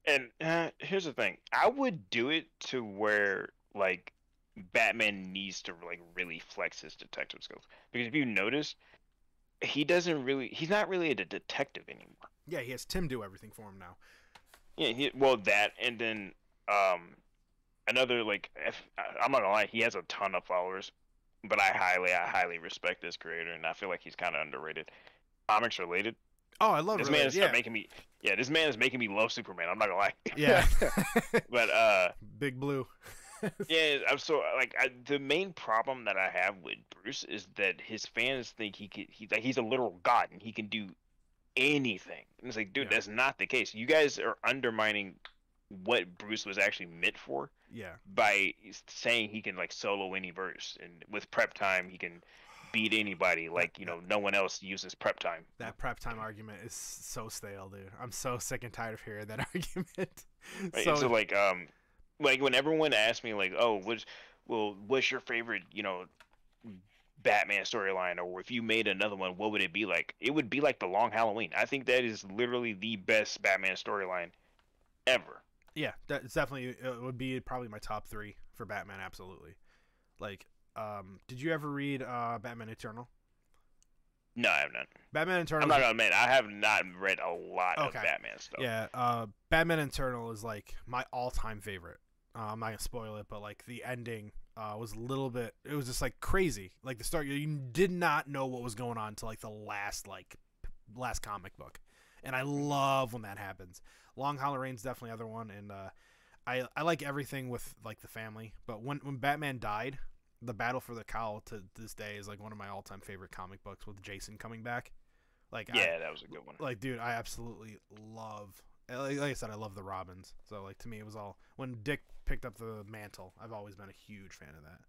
Speaker 2: And uh, here's the thing: I would do it to where like Batman needs to like really flex his detective skills. Because if you notice, he doesn't really he's not really a detective anymore.
Speaker 1: Yeah, he has Tim do everything for him now.
Speaker 2: Yeah, he, well that and then um another like if, I'm not gonna lie, he has a ton of followers, but I highly I highly respect this creator and I feel like he's kind of underrated. Comics related.
Speaker 1: Oh, I love
Speaker 2: This
Speaker 1: it.
Speaker 2: man is
Speaker 1: yeah,
Speaker 2: making me yeah, this man is making me love Superman. I'm not gonna lie.
Speaker 1: yeah.
Speaker 2: but uh
Speaker 1: Big Blue.
Speaker 2: yeah, I'm so like I, the main problem that I have with Bruce is that his fans think he could he like he's a literal god and he can do anything. And it's like, dude,
Speaker 1: Yeah.
Speaker 2: that's not the case. You guys are undermining what Bruce was actually meant for
Speaker 1: Yeah,
Speaker 2: by saying he can like solo any verse and with prep time he can beat anybody like you know no one else uses prep time.
Speaker 1: that prep time argument is so stale, dude. I'm so sick and tired of hearing that argument.
Speaker 2: Right?
Speaker 1: so,
Speaker 2: So, like um like when everyone asks me like oh what's well what's your favorite you know Batman storyline or if you made another one what would it be like it would be like the long Halloween I think that is literally the best Batman storyline ever
Speaker 1: yeah, that- it's definitely it would be probably my top three for Batman. Absolutely. Like, um, did you ever read uh Batman Eternal?
Speaker 2: no I have not
Speaker 1: Batman Eternal.
Speaker 2: I'm not gonna admit I have not read a lot of Batman stuff
Speaker 1: Yeah, uh, Batman Eternal is like my all-time favorite. Uh, I'm not gonna spoil it, but like the ending uh, was a little bit. It was just like crazy. Like the start, you did not know what was going on until like the last like last comic book, and I love when that happens. Long Halloween's definitely other one, and uh, I I like everything with like the family. But when when Batman died, the Battle for the Cowl to this day is like one of my all-time favorite comic books with Jason coming back. Like I-
Speaker 2: yeah that was a good one
Speaker 1: like dude i absolutely love like, like i said i love the robins. So like to me it was all when dick picked up the mantle i've always been a huge fan of that.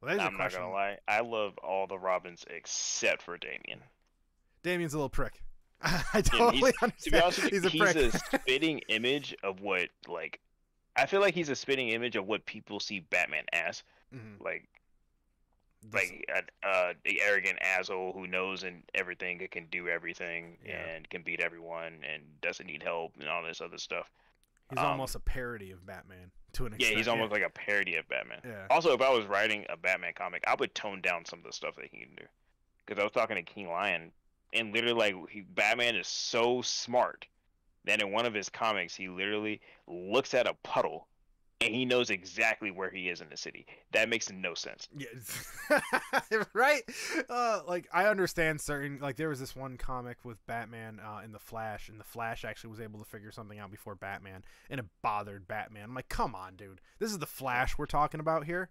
Speaker 1: Well
Speaker 2: I'm
Speaker 1: a
Speaker 2: not
Speaker 1: question.
Speaker 2: gonna lie I love all the Robins except for Damian
Speaker 1: damian's a little prick. I totally
Speaker 2: to be honest
Speaker 1: he's
Speaker 2: you,
Speaker 1: a
Speaker 2: he's
Speaker 1: prick
Speaker 2: a spitting image of what like I feel like he's a spitting image of what people see Batman as.
Speaker 1: Mhm.
Speaker 2: Like like uh, uh the arrogant asshole who knows and everything and can do everything
Speaker 1: Yeah.
Speaker 2: and can beat everyone and doesn't need help and all this other stuff.
Speaker 1: he's
Speaker 2: um,
Speaker 1: almost a parody of batman to an extent.
Speaker 2: Yeah, he's almost like a parody of Batman.
Speaker 1: yeah
Speaker 2: Also, if I was writing a Batman comic, I would tone down some of the stuff that he can do. Because I was talking to King Lion, and literally, like, he, Batman is so smart that in one of his comics, he literally looks at a puddle and he knows exactly where he is in the city. That makes no sense.
Speaker 1: Yeah, right. Uh, like I understand certain. Like there was this one comic with Batman uh, in the Flash, and the Flash actually was able to figure something out before Batman, and it bothered Batman. I'm like, come on, dude. This is the Flash we're talking about here.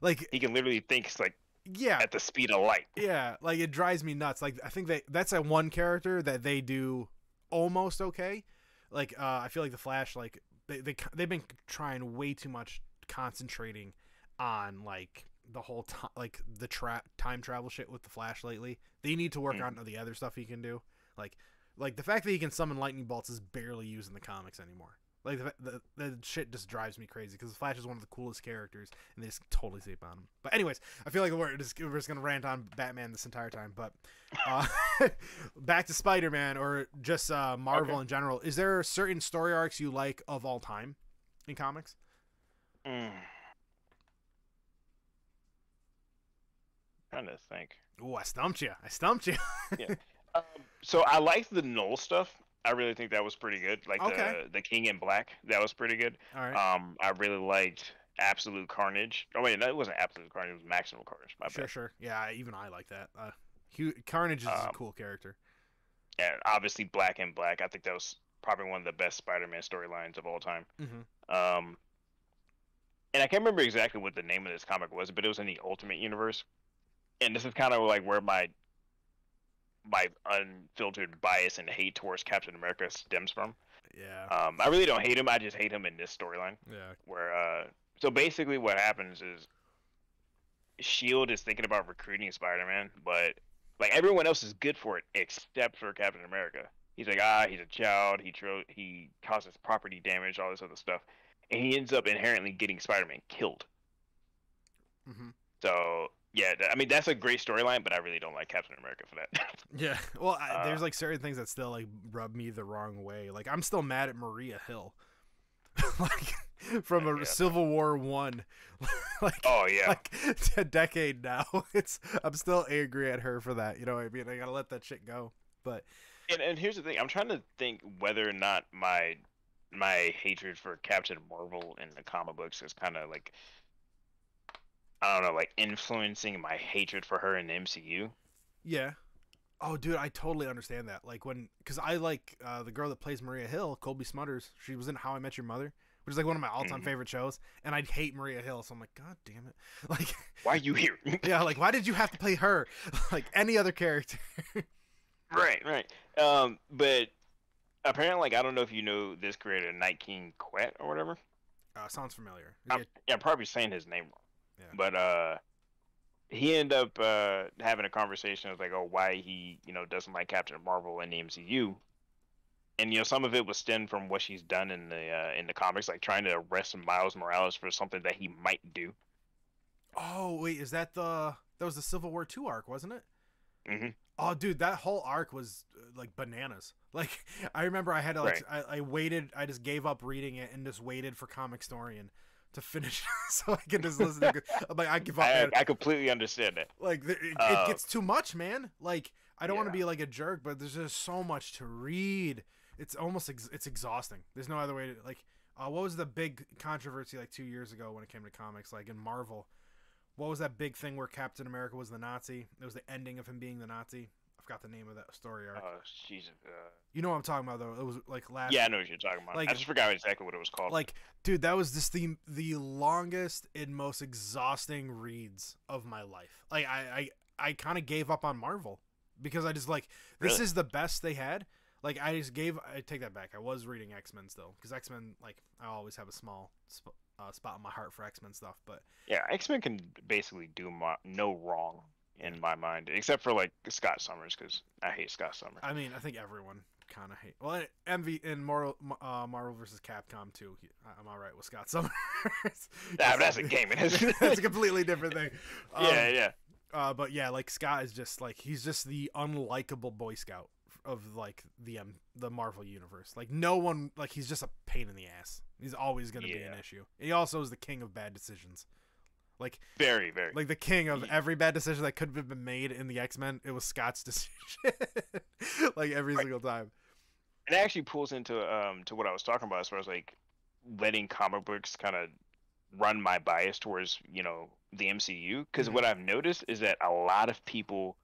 Speaker 1: Like,
Speaker 2: He can literally think, like,
Speaker 1: yeah,
Speaker 2: at the speed of light.
Speaker 1: yeah, like it drives me nuts. Like I think that that's a one character that they do almost okay. Like uh, I feel like the Flash, like they they they've been trying way too much, concentrating on like the whole time, like the tra- time travel shit with the Flash lately. They need to work
Speaker 2: Mm.
Speaker 1: on the other stuff he can do. Like like the fact that he can summon lightning bolts is barely used in the comics anymore. Like the, the, the shit just drives me crazy because Flash is one of the coolest characters, and they just totally sleep on him. But anyways, I feel like we're just, we're just gonna rant on Batman this entire time. But uh, back to Spider Man or just uh, Marvel
Speaker 2: Okay.
Speaker 1: in general. Is there certain story arcs you like of all time in comics?
Speaker 2: Mm. Trying to think.
Speaker 1: Oh, I stumped you. I stumped you.
Speaker 2: Um, so I like the Knull stuff. I really think that was pretty good. Like
Speaker 1: Okay.
Speaker 2: the the King in Black, that was pretty good.
Speaker 1: all right.
Speaker 2: Um, I really liked Absolute Carnage. Oh wait, no, it wasn't Absolute Carnage. It was Maximum Carnage. My
Speaker 1: sure,
Speaker 2: bad.
Speaker 1: sure. Yeah, even I like that. Uh, Hugh, Carnage is a
Speaker 2: Um,
Speaker 1: cool character.
Speaker 2: And obviously Back in Black. I think that was probably one of the best Spider-Man storylines of all time.
Speaker 1: hmm
Speaker 2: Um, and I can't remember exactly what the name of this comic was, but it was in the Ultimate Universe. And this is kind of like where my my unfiltered bias and hate towards Captain America stems from.
Speaker 1: Yeah.
Speaker 2: Um, I really don't hate him. I just hate him in this storyline.
Speaker 1: yeah.
Speaker 2: Where uh, so basically what happens is Shield is thinking about recruiting Spider-Man, but like everyone else is good for it except for Captain America. He's like, ah, he's a child. He tro- he causes property damage, all this other stuff, and he ends up inherently getting Spider-Man killed.
Speaker 1: Mm-hmm.
Speaker 2: So yeah, I mean that's a great storyline, but I really don't like Captain America for that.
Speaker 1: Yeah. Well, I,
Speaker 2: Uh,
Speaker 1: there's like certain things that still like rub me the wrong way. Like I'm still mad at Maria Hill. like from a
Speaker 2: Yeah.
Speaker 1: Civil War 1. like
Speaker 2: oh yeah,
Speaker 1: like a decade now. It's I'm still angry at her for that. You know what I mean? I got to let that shit go. But
Speaker 2: and and here's the thing: I'm trying to think whether or not my my hatred for Captain Marvel in the comic books is kind of like I don't know, like influencing my hatred for her in the MCU.
Speaker 1: yeah. Oh, dude, I totally understand that. Like when, because I like uh, the girl that plays Maria Hill, Cobie Smulders. She was in How I Met Your Mother, which is like one of my all-time
Speaker 2: Mhm.
Speaker 1: favorite shows. And I'd hate Maria Hill, so I'm like, God damn it! Like,
Speaker 2: Why are you here?
Speaker 1: yeah, like why did you have to play her? like any other character.
Speaker 2: right, right. Um, but apparently, like I don't know if you know this creator, Night King Quet or whatever.
Speaker 1: Uh, sounds familiar.
Speaker 2: I'm,
Speaker 1: Yeah,
Speaker 2: yeah, I'm probably saying his name wrong.
Speaker 1: Yeah.
Speaker 2: But uh, he ended up uh, having a conversation with like, oh, why he you know doesn't like Captain Marvel in the MCU, and you know some of it was stemmed from what she's done in the uh, in the comics, like trying to arrest Miles Morales for something that he might do.
Speaker 1: Oh wait, is that the that was the Civil War two arc, wasn't it?
Speaker 2: Mm-hmm.
Speaker 1: Oh, dude, that whole arc was uh, like bananas. Like I remember I had to like I, I waited, I just gave up reading it and just waited for Comic Historian to finish so I can just listen to. I'm like I give up.
Speaker 2: I. I completely understand it.
Speaker 1: Like th- it,
Speaker 2: Uh,
Speaker 1: gets too much, man. Like I don't want to be like a jerk, but there's just so much to read. It's almost ex- it's exhausting. There's no other way to like. Uh, what was the big controversy like two years ago when it came to comics, like in Marvel? What was that big thing where Captain America was the Nazi? It was the ending of him being the Nazi. Forgot the name of that story arc.
Speaker 2: Oh, Jesus. Uh,
Speaker 1: you know what I'm talking about, though. It was like last.
Speaker 2: yeah, I know what you're talking about.
Speaker 1: Like-
Speaker 2: I just forgot exactly what it was called.
Speaker 1: Like, dude, that was just the the longest and most exhausting reads of my life. Like, I I, I kind of gave up on Marvel because I just like this
Speaker 2: Really?
Speaker 1: is the best they had. Like, I just gave. I take that back. I was reading X Men still because X Men. Like, I always have a small sp- uh, spot in my heart for X Men stuff. But
Speaker 2: yeah, X Men can basically do mo- no wrong in my mind, except for like Scott Summers, because I hate Scott Summers.
Speaker 1: I mean, I think everyone kind of hate. Well, MV in Marvel, uh, Marvel versus Capcom too. he- I'm all right with Scott Summers.
Speaker 2: Nah, but that's a game, it is.
Speaker 1: that's a completely different thing. Um,
Speaker 2: yeah, yeah.
Speaker 1: Uh, but yeah, like Scott is just like he's just the unlikable Boy Scout of like the um, the Marvel universe. Like no one like he's just a pain in the ass. He's always gonna be an issue. He also is the king of bad decisions. Like
Speaker 2: Very, very.
Speaker 1: like the king of every bad decision that could have been made in the X Men. It was Scott's decision. like every
Speaker 2: Right.
Speaker 1: single time.
Speaker 2: And it actually pulls into um to what I was talking about as far as like letting comic books kind of run my bias towards you know the MCU because
Speaker 1: Mhm.
Speaker 2: what I've noticed is that a lot of people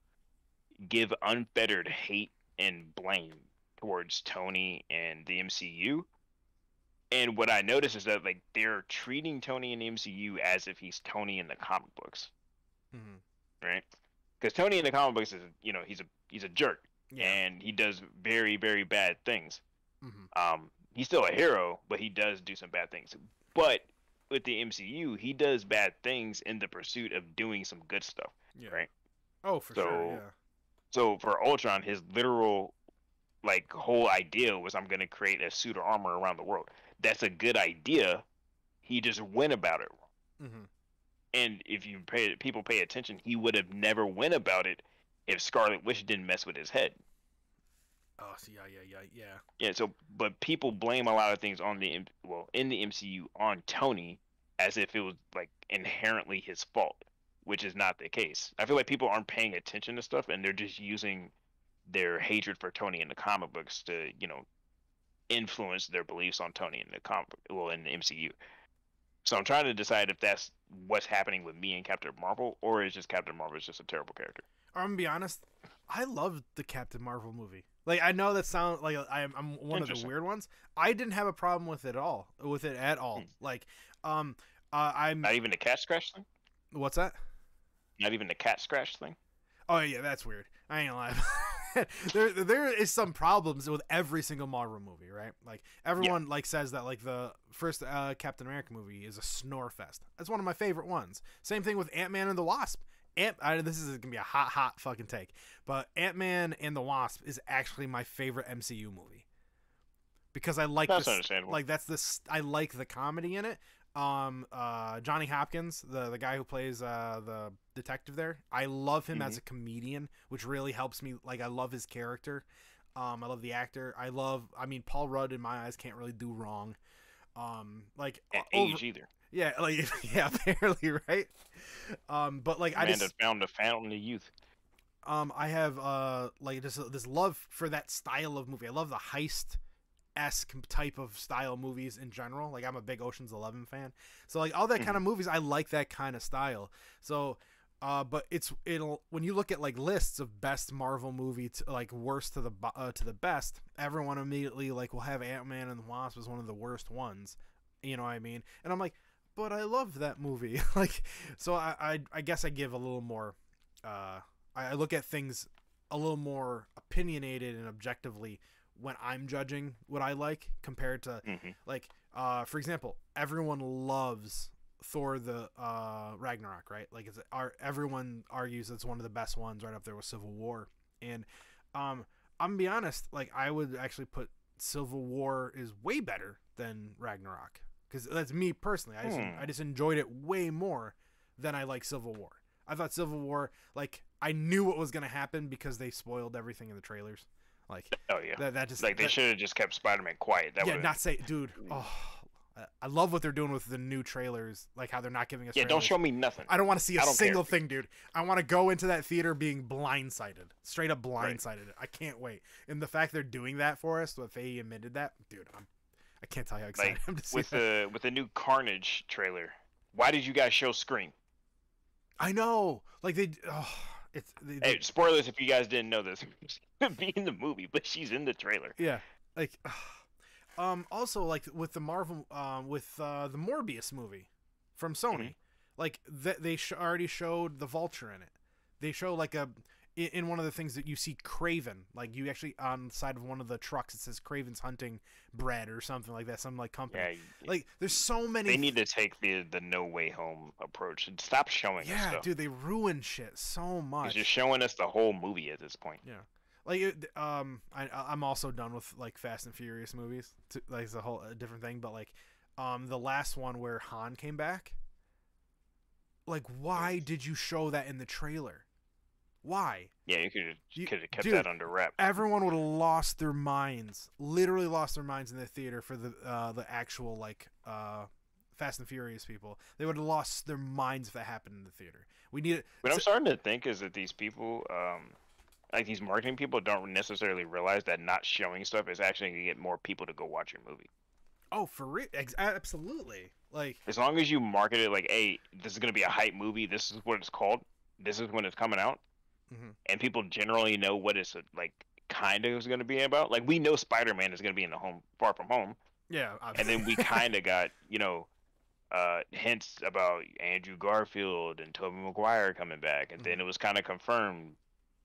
Speaker 2: give unfettered hate and blame towards Tony and the MCU. And what I notice is that like they're treating Tony in the MCU as if he's Tony in the comic books.
Speaker 1: hmm
Speaker 2: right? Because Tony in the comic books is, you know, he's a he's a jerk
Speaker 1: Yeah.
Speaker 2: and he does very very bad things.
Speaker 1: Mhm.
Speaker 2: Um, he's still a hero, but he does do some bad things. But with the MCU, he does bad things in the pursuit of doing some good stuff.
Speaker 1: Yeah.
Speaker 2: right.
Speaker 1: Oh, for sure.
Speaker 2: So-
Speaker 1: Yeah.
Speaker 2: So for Ultron, his literal like whole idea was I'm gonna create a suit of armor around the world. That's a good idea. He just went about it wrong.
Speaker 1: hmm
Speaker 2: And if you pay people pay attention, he would have never went about it if Scarlet Witch didn't mess with his head.
Speaker 1: Oh, so yeah, yeah, yeah, yeah.
Speaker 2: Yeah, so but people blame a lot of things on the M- well in the MCU on Tony as if it was like inherently his fault, which is not the case. I feel like people aren't paying attention to stuff and they're just using their hatred for Tony in the comic books to, you know, influence their beliefs on Tony in the comic well in the MCU. So I'm trying to decide if that's what's happening with me and Captain Marvel or is just Captain Marvel is just a terrible character.
Speaker 1: I'm gonna be honest. I loved the Captain Marvel movie. Like I know that sounds like I'm, I'm one of the weird ones. I didn't have a problem with it at all. With it at all.
Speaker 2: Hmm.
Speaker 1: Like, um, uh, I'm.
Speaker 2: Not even the cat scratch thing?
Speaker 1: What's that?
Speaker 2: Not even the cat scratch thing?
Speaker 1: Oh yeah, that's weird. I ain't lie. there, there is some problems with every single Marvel movie, right? Like everyone like says that like the first uh, Captain America movie is a snore fest. That's one of my favorite ones. Same thing with Ant Man and the Wasp. Ant, I, this is gonna be a hot, hot fucking take, but Ant Man and the Wasp is actually my favorite MCU movie because I like
Speaker 2: That's
Speaker 1: this,
Speaker 2: understandable.
Speaker 1: like that's this. I like the comedy in it. Um, uh, Johnny Hopkins, the the guy who plays uh the detective there, I love him
Speaker 2: Mm-hmm.
Speaker 1: as a comedian, which really helps me. Like I love his character. Um, I love the actor. I love. I mean, Paul Rudd in my eyes can't really do wrong. Um, like
Speaker 2: At
Speaker 1: over-
Speaker 2: age either.
Speaker 1: yeah, like yeah, apparently right. Um, but like I
Speaker 2: Man
Speaker 1: just
Speaker 2: found a fountain of youth.
Speaker 1: um I have uh like this this love for that style of movie. I love the heist esque type of style movies in general. Like I'm a big Ocean's Eleven fan, so like all that kind of movies, I like that kind of style. So. Uh, but it's it'll when you look at like lists of best Marvel movie to like worst to the uh, to the best, everyone immediately like will have Ant Man and the Wasp as one of the worst ones. You know what I mean? And I'm like, but I love that movie. like, so I, I I guess I give a little more. Uh, I, I look at things a little more opinionated and objectively when I'm judging what I like compared to
Speaker 2: hmm
Speaker 1: like uh for example everyone loves thor the uh ragnarok right? Like it's our everyone argues it's one of the best ones right up there with civil war. And um i'm gonna be honest like i would actually put civil war is way better than ragnarok. Because that's me personally I just,
Speaker 2: Hmm.
Speaker 1: I just enjoyed it way more than i like civil war. I thought civil war like i knew what was gonna happen because they spoiled everything in the trailers like
Speaker 2: Oh yeah.
Speaker 1: that, that just
Speaker 2: like they
Speaker 1: that-
Speaker 2: should have just kept Spider-Man quiet. That
Speaker 1: yeah, not say, dude. Mm. Oh, I- love what they're doing with the new trailers. Like how they're not giving us.
Speaker 2: Yeah, don't show me nothing.
Speaker 1: I don't want to see a
Speaker 2: don't care.
Speaker 1: single thing, dude. I want to go into that theater being blindsided, straight up blindsided. I can't wait. And the fact they're doing that for us, that they admitted that, dude, I'm, I can't tell you how excited
Speaker 2: Like,
Speaker 1: I'm to see
Speaker 2: with
Speaker 1: that.
Speaker 2: the with the new Carnage trailer. Why did you guys show Scream?
Speaker 1: I know, like they, oh, it's they, they-
Speaker 2: Hey, spoilers if you guys didn't know this. be in the movie, but she's in the trailer.
Speaker 1: yeah, like, um, also like with the Marvel, um, with uh the Morbius movie from Sony,
Speaker 2: Mhm.
Speaker 1: like th- they sh- already showed the Vulture in it. They show like a in, in one of the things that you see Kraven, like you actually on the side of one of the trucks it says Kraven's hunting bread or something like that, some like company.
Speaker 2: Yeah,
Speaker 1: Like there's so many.
Speaker 2: they need to take the the no way home approach and stop showing us
Speaker 1: yeah,
Speaker 2: stuff.
Speaker 1: dude, they ruin shit so much.
Speaker 2: You're showing us the whole movie at this point.
Speaker 1: Yeah, like it, um I I'm also done with like Fast and Furious movies. To, like it's a whole a different thing, but like um the last one where Han came back. Like why did you show that in the trailer? Why?
Speaker 2: Yeah, you could have kept
Speaker 1: dude,
Speaker 2: that under wrap.
Speaker 1: Everyone would have lost their minds. Literally lost their minds in the theater for the uh the actual like uh Fast and Furious people. They would have lost their minds if that happened in the theater. We need it.
Speaker 2: What I'm starting to think is that these people, um, like these marketing people, don't necessarily realize that not showing stuff is actually going to get more people to go watch your movie.
Speaker 1: Oh, for real? Ex- absolutely. Like
Speaker 2: As long as you market it like, "Hey, this is going to be a hype movie. This is what it's called. This is when it's coming out,"
Speaker 1: Mhm.
Speaker 2: and people generally know what it's like, kind of is going to be about. Like we know Spider-Man is going to be in the home Far From Home,
Speaker 1: yeah, obviously.
Speaker 2: and then we kind of got you know, uh, hints about Andrew Garfield and Tobey Maguire coming back, and
Speaker 1: Mm-hmm.
Speaker 2: then it was kind of confirmed,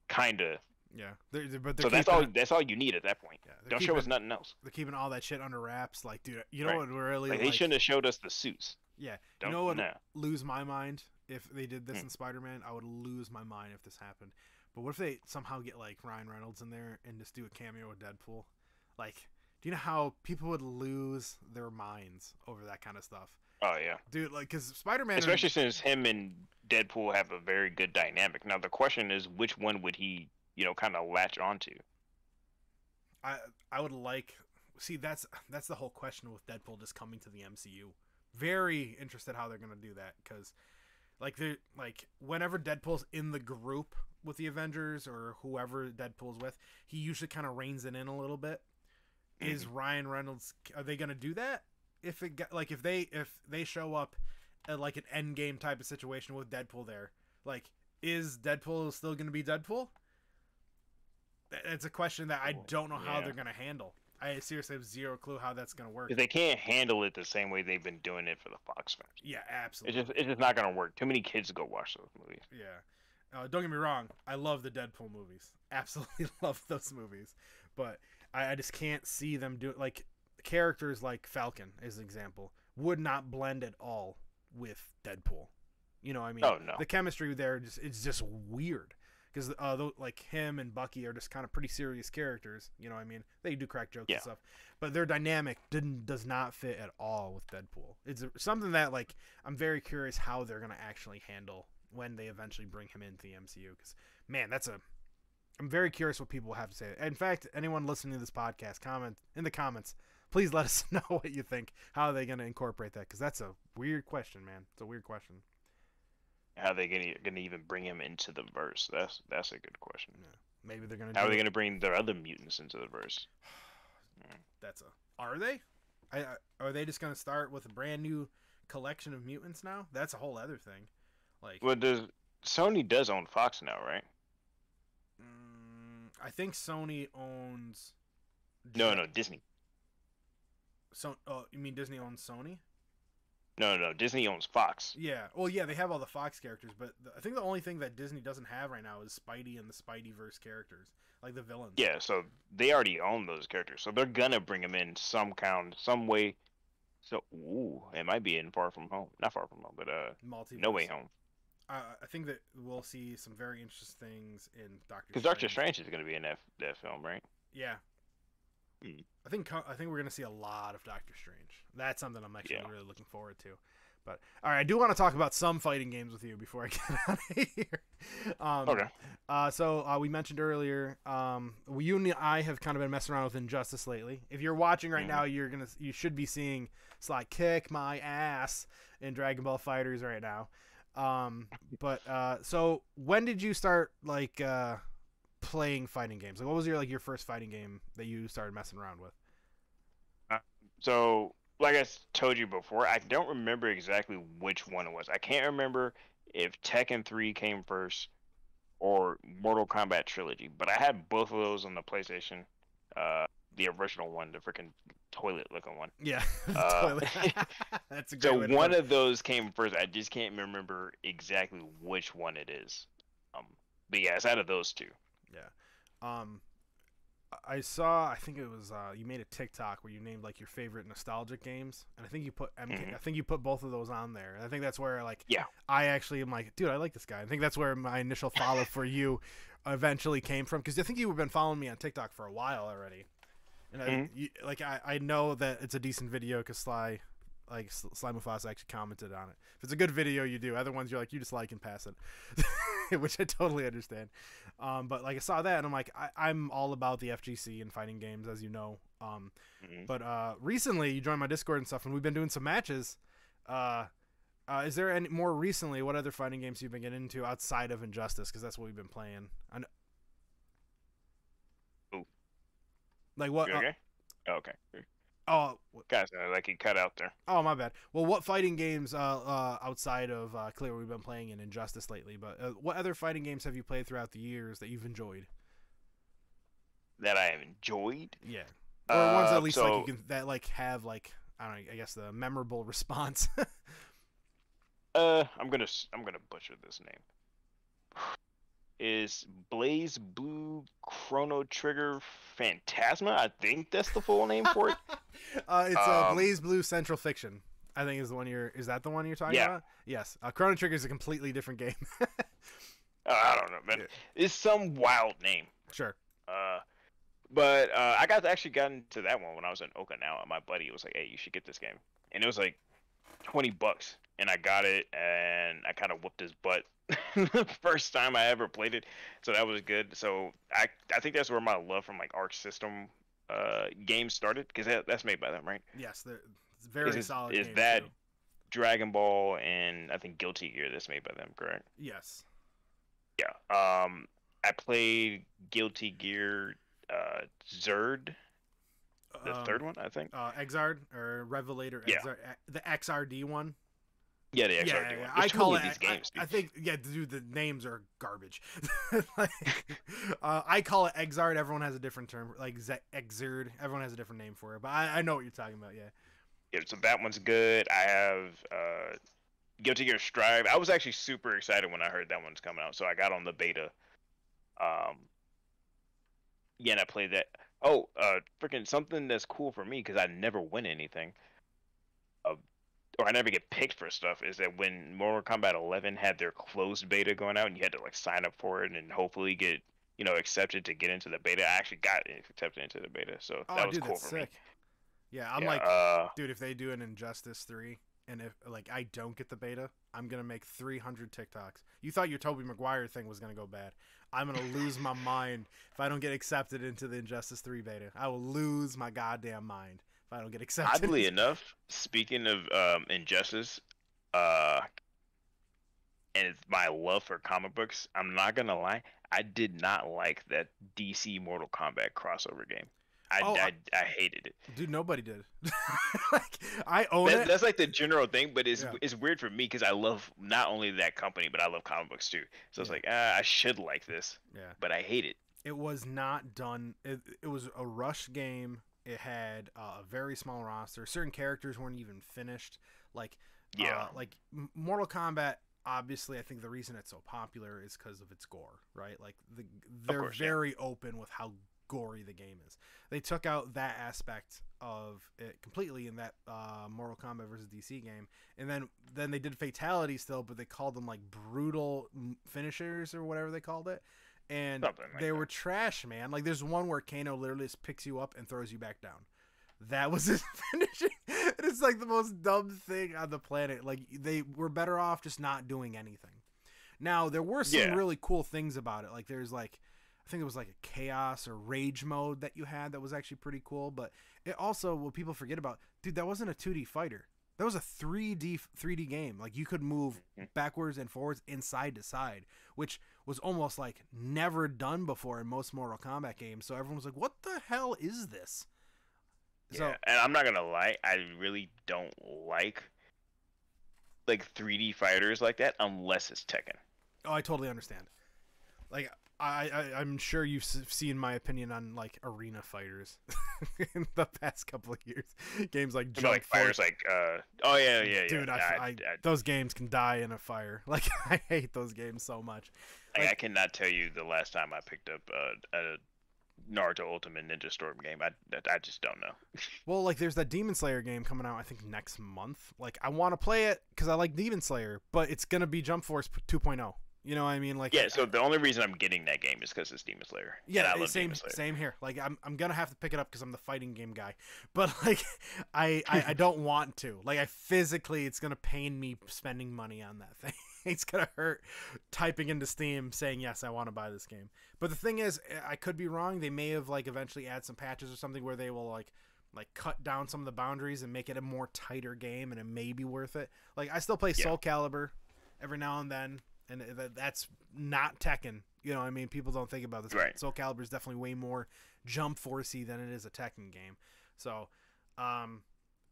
Speaker 2: kind of.
Speaker 1: Yeah, they're, they're- but they're
Speaker 2: So that's all. That's all you need at that point.
Speaker 1: Yeah,
Speaker 2: Don't show us nothing else.
Speaker 1: They're keeping all that shit under wraps. Like, dude, you know
Speaker 2: Right.
Speaker 1: what? We're really
Speaker 2: Like,
Speaker 1: like,
Speaker 2: they shouldn't have showed us the suits.
Speaker 1: Yeah,
Speaker 2: Don't
Speaker 1: you know what?
Speaker 2: nah.
Speaker 1: Lose my mind if they did this
Speaker 2: Hmm.
Speaker 1: in Spider-Man. I would lose my mind if this happened. But what if they somehow get like Ryan Reynolds in there and just do a cameo with Deadpool? Like, do you know how people would lose their minds over that kind of stuff,
Speaker 2: Oh yeah.
Speaker 1: dude? Like, because Spider-Man,
Speaker 2: Especially since him and Deadpool have a very good dynamic. Now the question is, which one would he, you know, kind of latch onto?
Speaker 1: I I would like see that's that's the whole question with Deadpool just coming to the MCU. Very interested how they're gonna do that because like they like whenever Deadpool's in the group with the Avengers or whoever Deadpool's with, he usually kind of reins it in a little bit. Is mm-hmm. Ryan Reynolds? Are they gonna do that? If it got, like if they if they show up at like an end game type of situation with Deadpool there, like is Deadpool still gonna be Deadpool? It's a question that I don't know how
Speaker 2: yeah.
Speaker 1: they're gonna handle. I seriously have zero clue how that's gonna work.
Speaker 2: they can't handle it the same way they've been doing it for the Fox films.
Speaker 1: Yeah, absolutely.
Speaker 2: It's just it's just not gonna work. Too many kids go watch those movies.
Speaker 1: Yeah. Uh, don't get me wrong. I love the Deadpool movies. Absolutely love those movies. But I, I just can't see them do it. like characters like Falcon, as an example, would not blend at all with Deadpool. You know, what I mean,
Speaker 2: Oh, no.
Speaker 1: the chemistry there just it's just weird because uh, like him and Bucky are just kind of pretty serious characters. You know, what I mean, they do crack jokes
Speaker 2: Yeah.
Speaker 1: and stuff, but their dynamic didn't does not fit at all with Deadpool. It's something that like I'm very curious how they're gonna actually handle when they eventually bring him into the MCU. Because man, that's a I'm very curious what people have to say. In fact, anyone listening to this podcast, comment in the comments. Please let us know what you think. How are they going to incorporate that? Because that's a weird question, man. It's a weird question.
Speaker 2: How are they gonna gonna even bring him into the verse? That's that's a good question.
Speaker 1: Maybe they're going to.
Speaker 2: How are they gonna bring their other mutants into the verse?
Speaker 1: That's a. Are they? I, are they just going to start with a brand new collection of mutants now? That's a whole other thing. Like,
Speaker 2: Well, does Sony does own Fox now, right?
Speaker 1: mm, I think Sony owns.
Speaker 2: No, no, Disney.
Speaker 1: So, oh, you mean Disney owns Sony?
Speaker 2: No, no, no. Disney owns Fox.
Speaker 1: Yeah. Well, yeah, they have all the Fox characters, but the, I think the only thing that Disney doesn't have right now is Spidey and the Spideyverse characters, like the villains.
Speaker 2: Yeah, so they already own those characters, so they're gonna bring them in some kind, some way. So, ooh, it might be in Far From Home, not Far From Home, but uh,
Speaker 1: Multiverse.
Speaker 2: No Way Home,
Speaker 1: Uh, I think that we'll see some very interesting things in Doctor.
Speaker 2: because Doctor Strange is gonna be in that that film, right?
Speaker 1: Yeah.
Speaker 2: Hmm.
Speaker 1: I think I think we're gonna see a lot of Doctor Strange. That's something I'm actually
Speaker 2: Yeah.
Speaker 1: really looking forward to. But all right, I do want to talk about some fighting games with you before I get out of here. Um,
Speaker 2: Okay.
Speaker 1: Uh, so uh, we mentioned earlier, um, we- you and I have kind of been messing around with Injustice lately. If you're watching right
Speaker 2: Mhm.
Speaker 1: now, you're gonna you should be seeing Sly kick my ass in Dragon Ball FighterZ right now. Um, but uh, so when did you start like uh, playing fighting games? Like, what was your like your first fighting game that you started messing around with?
Speaker 2: So, like I told you before, I don't remember exactly which one it was. I can't remember if Tekken 3 came first or Mortal Kombat Trilogy, but I had both of those on the PlayStation. Uh, the original one, the freaking toilet looking one.
Speaker 1: Yeah,
Speaker 2: Uh,
Speaker 1: That's a great
Speaker 2: So one of those came first. I just can't remember exactly which one it is. Um, but yeah, it's out of those two.
Speaker 1: Um, I- I saw. I think it was uh, you made a TikTok where you named like your favorite nostalgic games, and I think you put MK.
Speaker 2: Mhm.
Speaker 1: I think you put both of those on there, and I think that's where like
Speaker 2: Yeah.
Speaker 1: I actually am like, dude, I like this guy. I think that's where my initial follow for you eventually came from because I think you've been following me on TikTok for a while already, and I,
Speaker 2: Mhm.
Speaker 1: you, like I, I know that it's a decent video because Sly. Like S- Sly Mufasa actually commented on it. If it's a good video, you do. Other ones, you're like, you just like and pass it, which I totally understand. Um, but like I saw that and I'm like, I, I'm all about the FGC and fighting games, as you know. Um,
Speaker 2: Mhm.
Speaker 1: but uh, recently you joined my Discord and stuff, and we've been doing some matches. Uh, uh, is there any more recently? What other fighting games you've been getting into outside of Injustice? Because that's what we've been playing. I
Speaker 2: Ooh.
Speaker 1: Like what?
Speaker 2: You
Speaker 1: uh,
Speaker 2: okay? Oh, okay.
Speaker 1: Oh,
Speaker 2: Guys, uh, like he cut out there.
Speaker 1: oh, my bad. Well, what fighting games uh, uh, outside of uh, Clear we've been playing in Injustice lately? But uh, what other fighting games have you played throughout the years that you've enjoyed?
Speaker 2: That I have enjoyed.
Speaker 1: Yeah. or ones
Speaker 2: Uh,
Speaker 1: at least like you can that like have like I don't know, I guess the memorable response.
Speaker 2: Uh, I'm gonna s- I'm gonna butcher this name. Is BlazBlue Chrono Trigger Phantasma? I think that's the full name for it.
Speaker 1: uh, it's uh,
Speaker 2: Um,
Speaker 1: BlazBlue Central Fiction. I think is the one you're. Is that the one you're talking
Speaker 2: Yeah.
Speaker 1: about? Yes. Uh, Chrono Trigger is a completely different game.
Speaker 2: Uh, I don't know, man.
Speaker 1: Yeah.
Speaker 2: It's some wild name.
Speaker 1: sure.
Speaker 2: Uh, but uh, I got actually got into that one when I was in Okinawa. My buddy was like, "Hey, you should get this game," and it was like twenty bucks, and I got it, and I kind of whooped his butt the first time I ever played it, so that was good. So I I think that's where my love from like Arc System uh games started because that, that's made by them, right?
Speaker 1: Yes. They're very
Speaker 2: is,
Speaker 1: solid.
Speaker 2: is that
Speaker 1: too.
Speaker 2: Dragon Ball and I think Guilty Gear that's made by them, correct?
Speaker 1: Yes.
Speaker 2: Yeah. Um, I played Guilty Gear uh Zerd, the
Speaker 1: Um,
Speaker 2: third one, I think.
Speaker 1: Uh, Exard or Revelator.
Speaker 2: Yeah.
Speaker 1: Exard, uh, the XRD one.
Speaker 2: Yeah, the XRD
Speaker 1: yeah, I call it.
Speaker 2: these
Speaker 1: I-
Speaker 2: games.
Speaker 1: I,
Speaker 2: dude.
Speaker 1: think yeah, dude, the names are garbage. like, uh, I call it Exard. Everyone has a different term, like Z- Exerd. Everyone has a different name for it, but I, I know what you're talking about. Yeah.
Speaker 2: Yeah, so that one's good. I have uh, Guilty Gear Strive. I was actually super excited when I heard that one's coming out, so I got on the beta. Um, yeah, and I played that. Oh, uh, freaking something that's cool for me because I never win anything. Uh, or I never get picked for stuff. Is that when Mortal Kombat 11 had their closed beta going out, and you had to like sign up for it and hopefully get you know accepted to get into the beta. I actually got accepted into the beta, so
Speaker 1: Oh,
Speaker 2: that was
Speaker 1: dude,
Speaker 2: cool for me.
Speaker 1: sick. Yeah, I'm
Speaker 2: Yeah,
Speaker 1: like,
Speaker 2: uh,
Speaker 1: dude, if they do an Injustice three, and if like I don't get the beta, I'm gonna make 300 TikToks. You thought your Tobey Maguire thing was gonna go bad. I'm gonna lose my mind if I don't get accepted into the Injustice three beta. I will lose my goddamn mind if I don't get accepted.
Speaker 2: Oddly enough, speaking of um, injustice, uh, and it's my love for comic books, I'm not gonna lie, I did not like that DC Mortal Kombat crossover game. I,
Speaker 1: Oh,
Speaker 2: I, I hated it.
Speaker 1: Dude, nobody did. like I own
Speaker 2: That,
Speaker 1: it.
Speaker 2: that's like the general thing, but it's
Speaker 1: Yeah.
Speaker 2: it's weird for me because I love not only that company, but I love comic books too. So it's like ah, I should like this,
Speaker 1: Yeah.
Speaker 2: but I hate it.
Speaker 1: it was not done it, it was a rush game it had uh, a very small roster. Certain characters weren't even finished. Like
Speaker 2: Yeah.
Speaker 1: uh, like mortal kombat obviously i think the reason it's so popular is because of its gore right? Like the they're
Speaker 2: course, yeah.
Speaker 1: very open with how gory the game is. They took out that aspect of it completely in that uh, mortal kombat versus dc game and then then they did fatality still but they called them like brutal finishers or whatever they called it and
Speaker 2: like
Speaker 1: they
Speaker 2: that.
Speaker 1: were trash, man. Like there's one where Kano literally just picks you up and throws you back down. That was his finishing. it's like the most dumb thing on the planet. Like they were better off just not doing anything. Now there were some
Speaker 2: Yeah.
Speaker 1: really cool things about it. Like there's like I think it was like a chaos or rage mode that you had that was actually pretty cool. But it also what people forget about, dude, that wasn't a 2D fighter. That was a 3D 3D game. Like you could move
Speaker 2: Mhm.
Speaker 1: backwards and forwards and side to side, which was almost like never done before in most Mortal Kombat games. So everyone was like, "What the hell is this?" So
Speaker 2: yeah, and I'm not gonna lie, I really don't like like 3D fighters like that unless it's Tekken.
Speaker 1: Oh, I totally understand. Like, I, I I'm sure you've seen my opinion on like arena fighters in the past couple of years. Games like Jump
Speaker 2: like fighters like uh oh yeah yeah yeah.
Speaker 1: Dude, I,
Speaker 2: yeah,
Speaker 1: I,
Speaker 2: I,
Speaker 1: those games can die in a fire. Like, I hate those games so much.
Speaker 2: I, I cannot tell you the last time I picked up uh, a Naruto Ultimate Ninja Storm game. I I just don't know.
Speaker 1: Well, like, there's that Demon Slayer game coming out. I think next month. Like, I want to play it because I like Demon Slayer, but it's gonna be Jump Force 2.0. You know what I mean? Like,
Speaker 2: Yeah, so the only reason I'm getting that game is because it's Demon Slayer.
Speaker 1: Yeah,
Speaker 2: I love
Speaker 1: same
Speaker 2: Demon Slayer.
Speaker 1: same here. Like I'm I'm gonna have to pick it up because I'm the fighting game guy. But like I, I I don't want to. Like I physically, it's gonna pain me spending money on that thing. it's gonna hurt typing into Steam saying yes, I want to buy this game. But the thing is, I could be wrong. They may have like eventually add some patches or something where they will like like cut down some of the boundaries and make it a more tighter game, and it may be worth it. Like I still play
Speaker 2: Yeah.
Speaker 1: Soul Calibur every now and then, and that's not Tekken. You know, what I mean, people don't think about this.
Speaker 2: Right.
Speaker 1: Soul Calibur is definitely way more jump forcey than it is a Tekken game. So, um,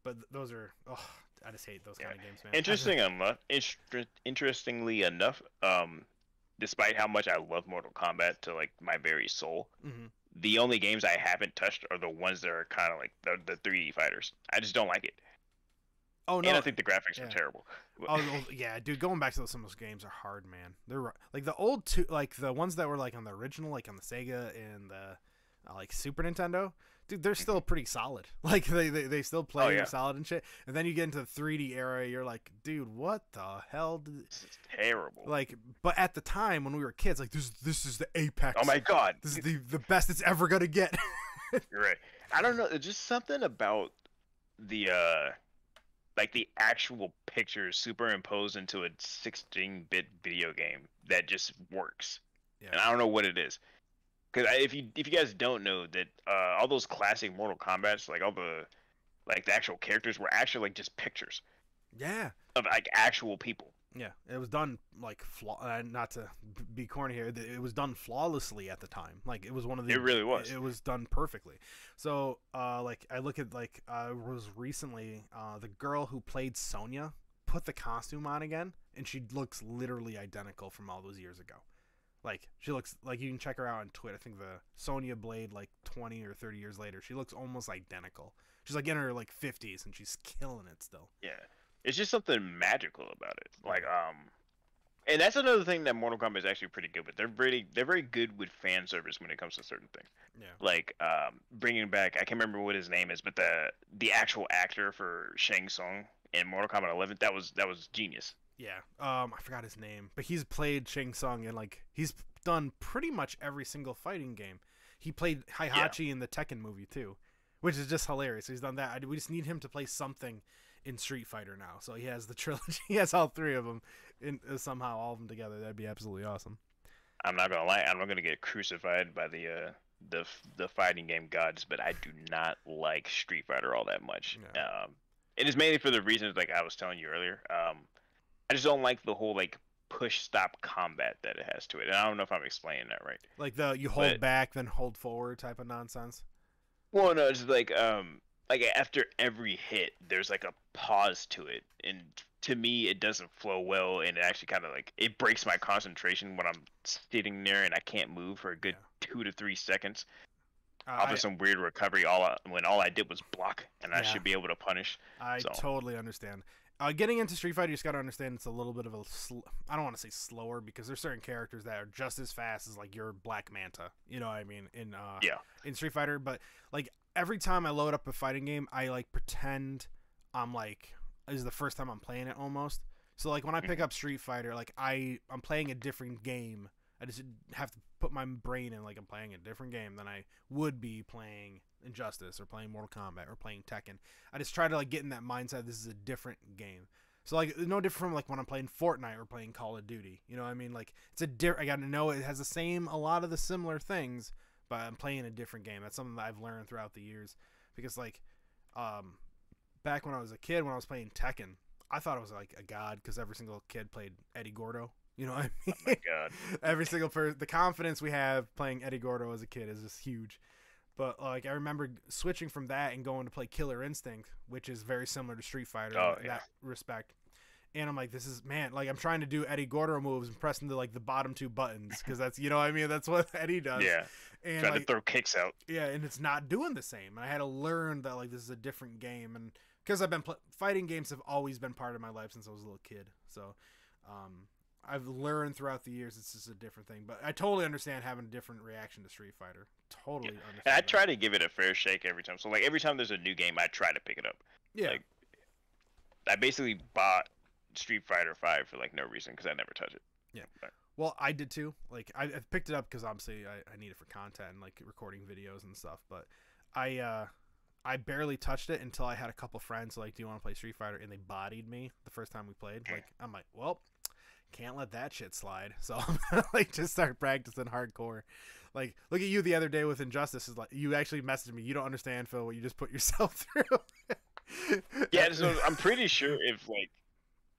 Speaker 1: but th- those are oh, I just hate those
Speaker 2: Yeah.
Speaker 1: kind of games, man.
Speaker 2: Interesting enough, inter- interestingly enough, um, despite how much I love Mortal Kombat to like my very soul,
Speaker 1: Mhm.
Speaker 2: the only games I haven't touched are the ones that are kind of like the the 3D fighters. I just don't like it.
Speaker 1: Oh no,
Speaker 2: and I think the graphics
Speaker 1: yeah.
Speaker 2: are terrible.
Speaker 1: Oh yeah, dude. Going back to those, some of those games are hard, man. They're like the old two, like the ones that were like on the original, like on the Sega and the uh, like Super Nintendo. Dude, they're still pretty solid. Like they they, they still play
Speaker 2: Oh, yeah.
Speaker 1: solid and shit. And then you get into the 3D era, you're like, dude, what the hell? Did...
Speaker 2: This is terrible.
Speaker 1: Like, but at the time when we were kids, like this this is the apex.
Speaker 2: oh my god,
Speaker 1: This is the the best it's ever gonna get.
Speaker 2: you're right. I don't know. There's just something about the uh, like the actual pictures superimposed into a 16-bit video game that just works.
Speaker 1: Yeah.
Speaker 2: And I don't know what it is. Because if you if you guys don't know that uh, all those classic Mortal Kombat's, like all the like the actual characters were actually like just pictures
Speaker 1: yeah.
Speaker 2: of like actual people.
Speaker 1: Yeah, it was done like flaw. Uh, not to be corny here, it was done flawlessly at the time. Like it was one of the.
Speaker 2: It really was.
Speaker 1: It, was done perfectly. So, uh, like I look at like I was recently uh, the girl who played Sonya put the costume on again, and she looks literally identical from all those years ago. Like she looks like you can check her out on Twitter. I think the Sonya Blade like twenty or thirty years later, she looks almost identical. She's like in her like fifties, and she's killing it still.
Speaker 2: Yeah, it's just something magical about it. Like um, and that's another thing that Mortal Kombat is actually pretty good with. They're really they're very good with fan service when it comes to certain things.
Speaker 1: Yeah.
Speaker 2: Like um, bringing back I can't remember what his name is, but the the actual actor for Shang Tsung in Mortal Kombat 11 that was that was genius.
Speaker 1: Yeah, um, I forgot his name, but he's played Shang Tsung and like he's done pretty much every single fighting game. He played Heihachi in the Tekken movie too, which is just hilarious. He's done that. I, we just need him to play something in Street Fighter now. So he has the trilogy. He has all three of them, in uh, somehow all of them together. That'd be absolutely awesome.
Speaker 2: I'm not gonna lie, I'm not gonna get crucified by the uh, the the fighting game gods, but I do not like Street Fighter all that much.
Speaker 1: No.
Speaker 2: Um, and it's mainly for the reasons like I was telling you earlier. Um, I just don't like the whole like push stop combat that it has to it, and I don't know if I'm explaining that right.
Speaker 1: Like the you hold
Speaker 2: But-
Speaker 1: back then hold forward type of nonsense.
Speaker 2: Well, no, it's like um, like after every hit, there's like a pause to it, and to me, it doesn't flow well, and it actually kind of like it breaks my concentration when I'm sitting there and I can't move for a good two to three seconds.
Speaker 1: Uh,
Speaker 2: Off of some weird recovery, all I, when all I did was block, and I should be able to punish.
Speaker 1: I
Speaker 2: so.
Speaker 1: totally understand. Uh, getting into Street Fighter, you just got to understand it's a little bit of a. Sl- I don't want to say slower because there's certain characters that are just as fast as like your Black Manta. You know what I mean? In uh,
Speaker 2: Yeah.
Speaker 1: in Street Fighter, but like every time I load up a fighting game, I like pretend I'm like this is the first time I'm playing it almost. So like when I pick
Speaker 2: Mhm.
Speaker 1: up Street Fighter, like I I'm playing a different game. I just have to put my brain in like I'm playing a different game than I would be playing Injustice or playing Mortal Kombat or playing Tekken. I just try to like get in that mindset. This is a different game. So like no different from like when I'm playing Fortnite or playing Call of Duty. You know what I mean? Like it's a different. I got to know it has the same a lot of the similar things, but I'm playing a different game. That's something that I've learned throughout the years because like um back when I was a kid when I was playing Tekken, I thought it was like a god because every single kid played Eddie Gordo. You know what I mean?
Speaker 2: Oh My God.
Speaker 1: every single person the confidence we have playing Eddie Gordo as a kid is just huge. But like I remember switching from that and going to play Killer Instinct, which is very similar to Street Fighter
Speaker 2: Oh,
Speaker 1: in
Speaker 2: yeah.
Speaker 1: that respect. And I'm like, this is man, like I'm trying to do Eddie Gordo moves and pressing the like the bottom two buttons because that's you know what I mean that's what Eddie does.
Speaker 2: Yeah.
Speaker 1: and
Speaker 2: Trying
Speaker 1: like,
Speaker 2: to throw kicks out.
Speaker 1: yeah, and it's not doing the same. And I had to learn that like this is a different game, and because I've been pl- fighting games have always been part of my life since I was a little kid. So, um, I've learned throughout the years it's just a different thing. But I totally understand having a different reaction to Street Fighter. Totally understand.
Speaker 2: And I
Speaker 1: that.
Speaker 2: try to give it a fair shake every time. So like every time there's a new game, I try to pick it up.
Speaker 1: Yeah,
Speaker 2: like, I basically bought Street Fighter Five for like no reason because I never touch it. Yeah.
Speaker 1: Well, I did too. Like I, I picked it up because obviously I, I need it for content and like recording videos and stuff. But I uh I barely touched it until I had a couple friends like, "Do you want to play Street Fighter?" And they bodied me the first time we played. Like I'm like, well, can't let that shit slide. So I'm gonna like just start practicing hardcore. Like look at you the other day with Injustice. Is like you actually messaged me. You don't understand, Phil, what you just put yourself through.
Speaker 2: Yeah, so I'm pretty sure if like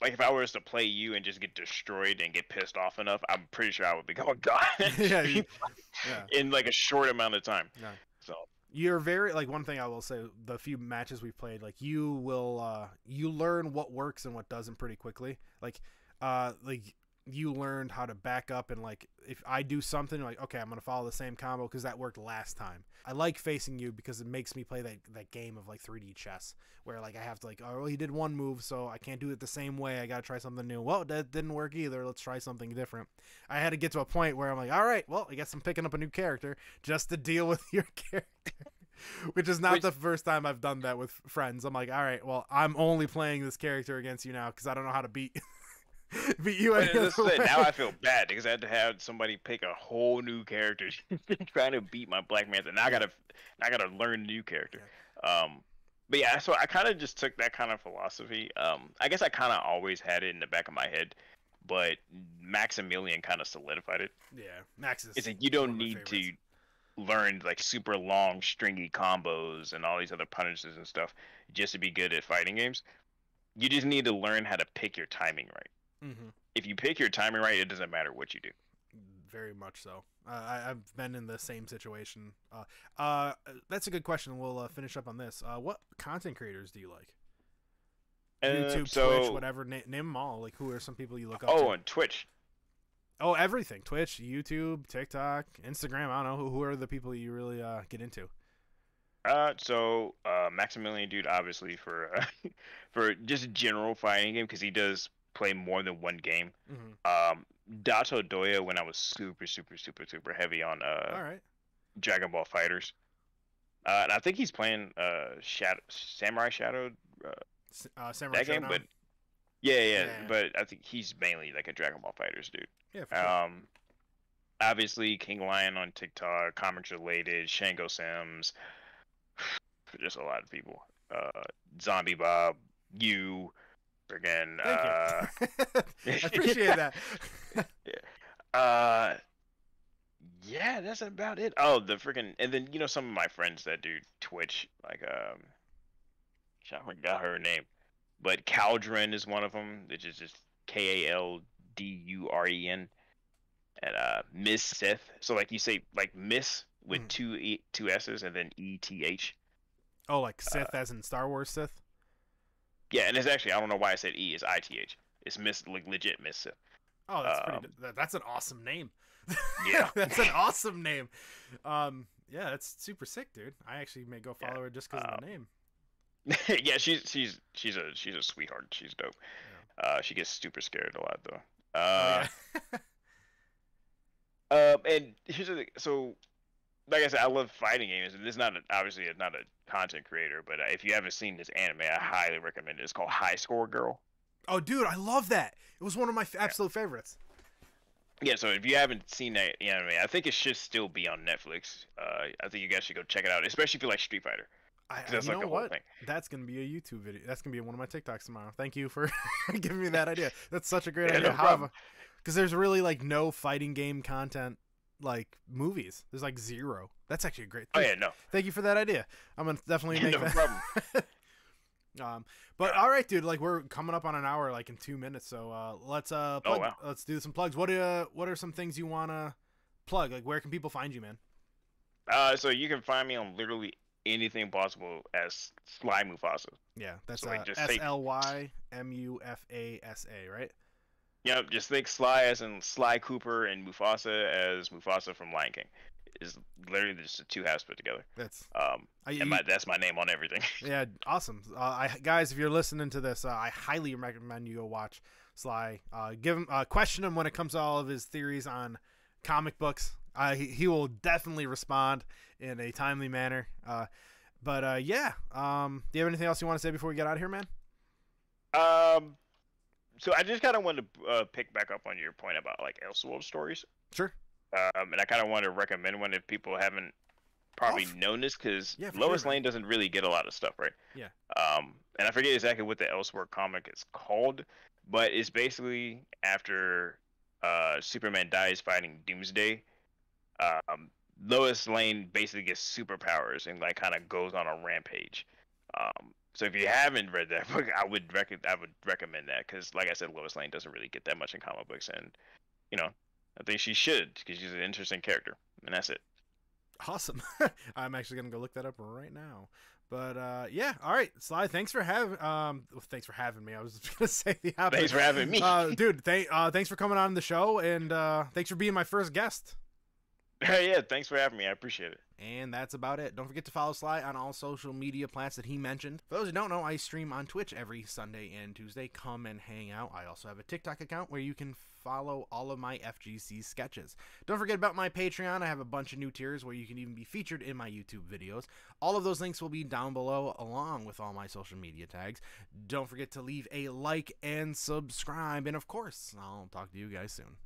Speaker 2: like if I was to play you and just get destroyed and get pissed off enough, I'm pretty sure I would be going god
Speaker 1: Yeah, you- yeah.
Speaker 2: in like a short amount of time.
Speaker 1: Yeah.
Speaker 2: So
Speaker 1: you're very like one thing I will say the few matches we've played like you will uh you learn what works and what doesn't pretty quickly like uh like you learned how to back up and like if I do something like okay I'm gonna follow the same combo because that worked last time. I like facing you because it makes me play that that game of like 3D chess where like I have to like oh well, he did one move so I can't do it the same way. I gotta try something new. Well that didn't work either. Let's try something different. I had to get to a point where I'm like all right well I guess I'm picking up a new character just to deal with your character. Which is not
Speaker 2: Which-
Speaker 1: the first time I've done that with friends. I'm like, all right, well, I'm only playing this character against you now because I don't know how to beat beat you
Speaker 2: But
Speaker 1: any
Speaker 2: this is it. now I feel bad because I had to have somebody pick a whole new character trying to beat my Black Manta. Now I gotta, now I gotta learn a new character. Um, but yeah, so I kind of just took that kind of philosophy. Um, I guess I kind of always had it in the back of my head, but Maximilian kind of solidified it.
Speaker 1: yeah, Max is.
Speaker 2: It's like you don't need to learn like super long stringy combos and all these other punishes and stuff just to be good at fighting games. You just need to learn how to pick your timing right.
Speaker 1: Mhm.
Speaker 2: If you pick your timing right, it doesn't matter what you do.
Speaker 1: Very much so. Uh, I, I've been in the same situation. Uh, uh, that's a good question. We'll uh, finish up on this. Uh, what content creators do you like?
Speaker 2: Uh,
Speaker 1: YouTube,
Speaker 2: so,
Speaker 1: Twitch, whatever. Na- name them all. Like, who are some people you look up to?
Speaker 2: Oh,
Speaker 1: to?
Speaker 2: and Twitch.
Speaker 1: Oh, everything. Twitch, YouTube, TikTok, Instagram. I don't know. Who, who are the people you really uh, get into?
Speaker 2: Uh, so uh, Maximilian, dude, obviously for uh, for just general fighting game because he does play more than one game.
Speaker 1: Mm-hmm.
Speaker 2: Um, Dato Doya when I was super, super, super, super heavy on uh
Speaker 1: all right.
Speaker 2: Dragon Ball FighterZ. Uh, and I think he's playing uh Shadow Samurai Shadow uh,
Speaker 1: Uh, Samurai
Speaker 2: that game, but yeah, yeah,
Speaker 1: Yeah.
Speaker 2: but I think he's mainly like a Dragon Ball FighterZ dude.
Speaker 1: yeah, for sure.
Speaker 2: Um, obviously King Lion on TikTok, comics related, Shango Sims, just a lot of people. Uh, Zombie Bob, you, again. Uh.
Speaker 1: I appreciate that. yeah.
Speaker 2: uh, yeah, that's about it. Oh, the freaking, and then you know some of my friends that do Twitch, like um, I forgot her name, but Kalduren is one of them. Which is just K A L D U R E N, and uh, Miss Sith. So like you say, like Miss with
Speaker 1: Mm.
Speaker 2: two e, two S's and then E T H.
Speaker 1: oh, like Sith as in Star Wars Sith?
Speaker 2: Yeah, and it's actually I don't know why I said E. It's I T H. It's Miss like legit Miss
Speaker 1: Oh, that's pretty.
Speaker 2: Um,
Speaker 1: That, that's an awesome name.
Speaker 2: Yeah.
Speaker 1: that's an awesome name. Um, yeah, that's super sick, dude. I actually may go follow her just because of the name.
Speaker 2: yeah, she's she's she's a she's a sweetheart. She's dope. Uh, she gets super scared a lot though.
Speaker 1: Oh,
Speaker 2: Uh,
Speaker 1: yeah.
Speaker 2: uh, and here's the thing. So, like I said, I love fighting games. and This is not a, obviously it's not a content creator, but uh, if you haven't seen this anime, I highly recommend it. It's called Hi Score Girl.
Speaker 1: oh, dude, I love that. It was one of my f- absolute favorites.
Speaker 2: Yeah, so if you haven't seen that anime, I think it should still be on Netflix. Uh, I think you guys should go check it out, especially if you like Street Fighter.
Speaker 1: I,
Speaker 2: that's
Speaker 1: you
Speaker 2: like
Speaker 1: know what?
Speaker 2: thing.
Speaker 1: That's gonna be a YouTube video. That's gonna be one of my TikToks tomorrow. Thank you for giving me that idea. That's such a great
Speaker 2: Yeah,
Speaker 1: idea.
Speaker 2: no
Speaker 1: because there's really like no fighting game content like movies. There's like zero. That's actually a great.
Speaker 2: Oh yeah, no,
Speaker 1: thank you for that idea. I'm gonna definitely make
Speaker 2: no
Speaker 1: that.
Speaker 2: problem.
Speaker 1: Um, but all right, dude. Like we're coming up on an hour, like in two minutes. So uh, let's uh,
Speaker 2: Oh, wow.
Speaker 1: let's do some plugs. What uh, what are some things you wanna plug? Like where can people find you, man?
Speaker 2: Uh, so you can find me on literally anything possible as Sly Mufasa.
Speaker 1: Yeah, that's
Speaker 2: So, like,
Speaker 1: uh, S L Y M U F A S A, right?
Speaker 2: Yep, just think Sly as in Sly Cooper and Mufasa as Mufasa from Lion King. Is literally just the two halves put together.
Speaker 1: That's
Speaker 2: Um,
Speaker 1: I,
Speaker 2: and my, that's my name on everything.
Speaker 1: yeah, awesome. Uh, I guys, if you're listening to this, uh, I highly recommend you go watch Sly. Uh, give him uh, question him when it comes to all of his theories on comic books. Uh, he, he will definitely respond in a timely manner. Uh, but uh, yeah, um, do you have anything else you want to say before we get out of here, man?
Speaker 2: um, so I just kind of wanted to uh, pick back up on your point about like Elseworld stories.
Speaker 1: Sure.
Speaker 2: Um, and I kind of want to recommend one if people haven't probably
Speaker 1: Oh,
Speaker 2: known this because
Speaker 1: Yeah,
Speaker 2: Lois
Speaker 1: sure.
Speaker 2: Lane doesn't really get a lot of stuff, right?
Speaker 1: Yeah.
Speaker 2: Um, and I forget exactly what the Elseworld comic is called, but it's basically after uh, Superman dies fighting Doomsday. Um, Lois Lane basically gets superpowers and like kind of goes on a rampage. Um, so if you haven't read that book, I would rec- I would recommend that because, like I said, Lois Lane doesn't really get that much in comic books, and you know, I think she should because she's an interesting character, and that's it.
Speaker 1: Awesome. I'm actually gonna go look that up right now.
Speaker 3: But uh, yeah, all right, Sly. Thanks for having um, well, thanks for having me. I was gonna say the opposite.
Speaker 2: Thanks for having me.
Speaker 3: uh, dude. Thank, uh, thanks for coming on the show, and uh, thanks for being my first guest.
Speaker 2: Yeah, thanks for having me. I appreciate it.
Speaker 1: And that's about it. Don't forget to follow Sly on all social media plats that he mentioned. For those who don't know, I stream on Twitch every Sunday and Tuesday. Come and hang out. I also have a TikTok account where you can follow all of my FGC sketches. Don't forget about my Patreon. I have a bunch of new tiers where you can even be featured in my YouTube videos. All of those links will be down below along with all my social media tags. Don't forget to leave a like and subscribe. And of course, I'll talk to you guys soon.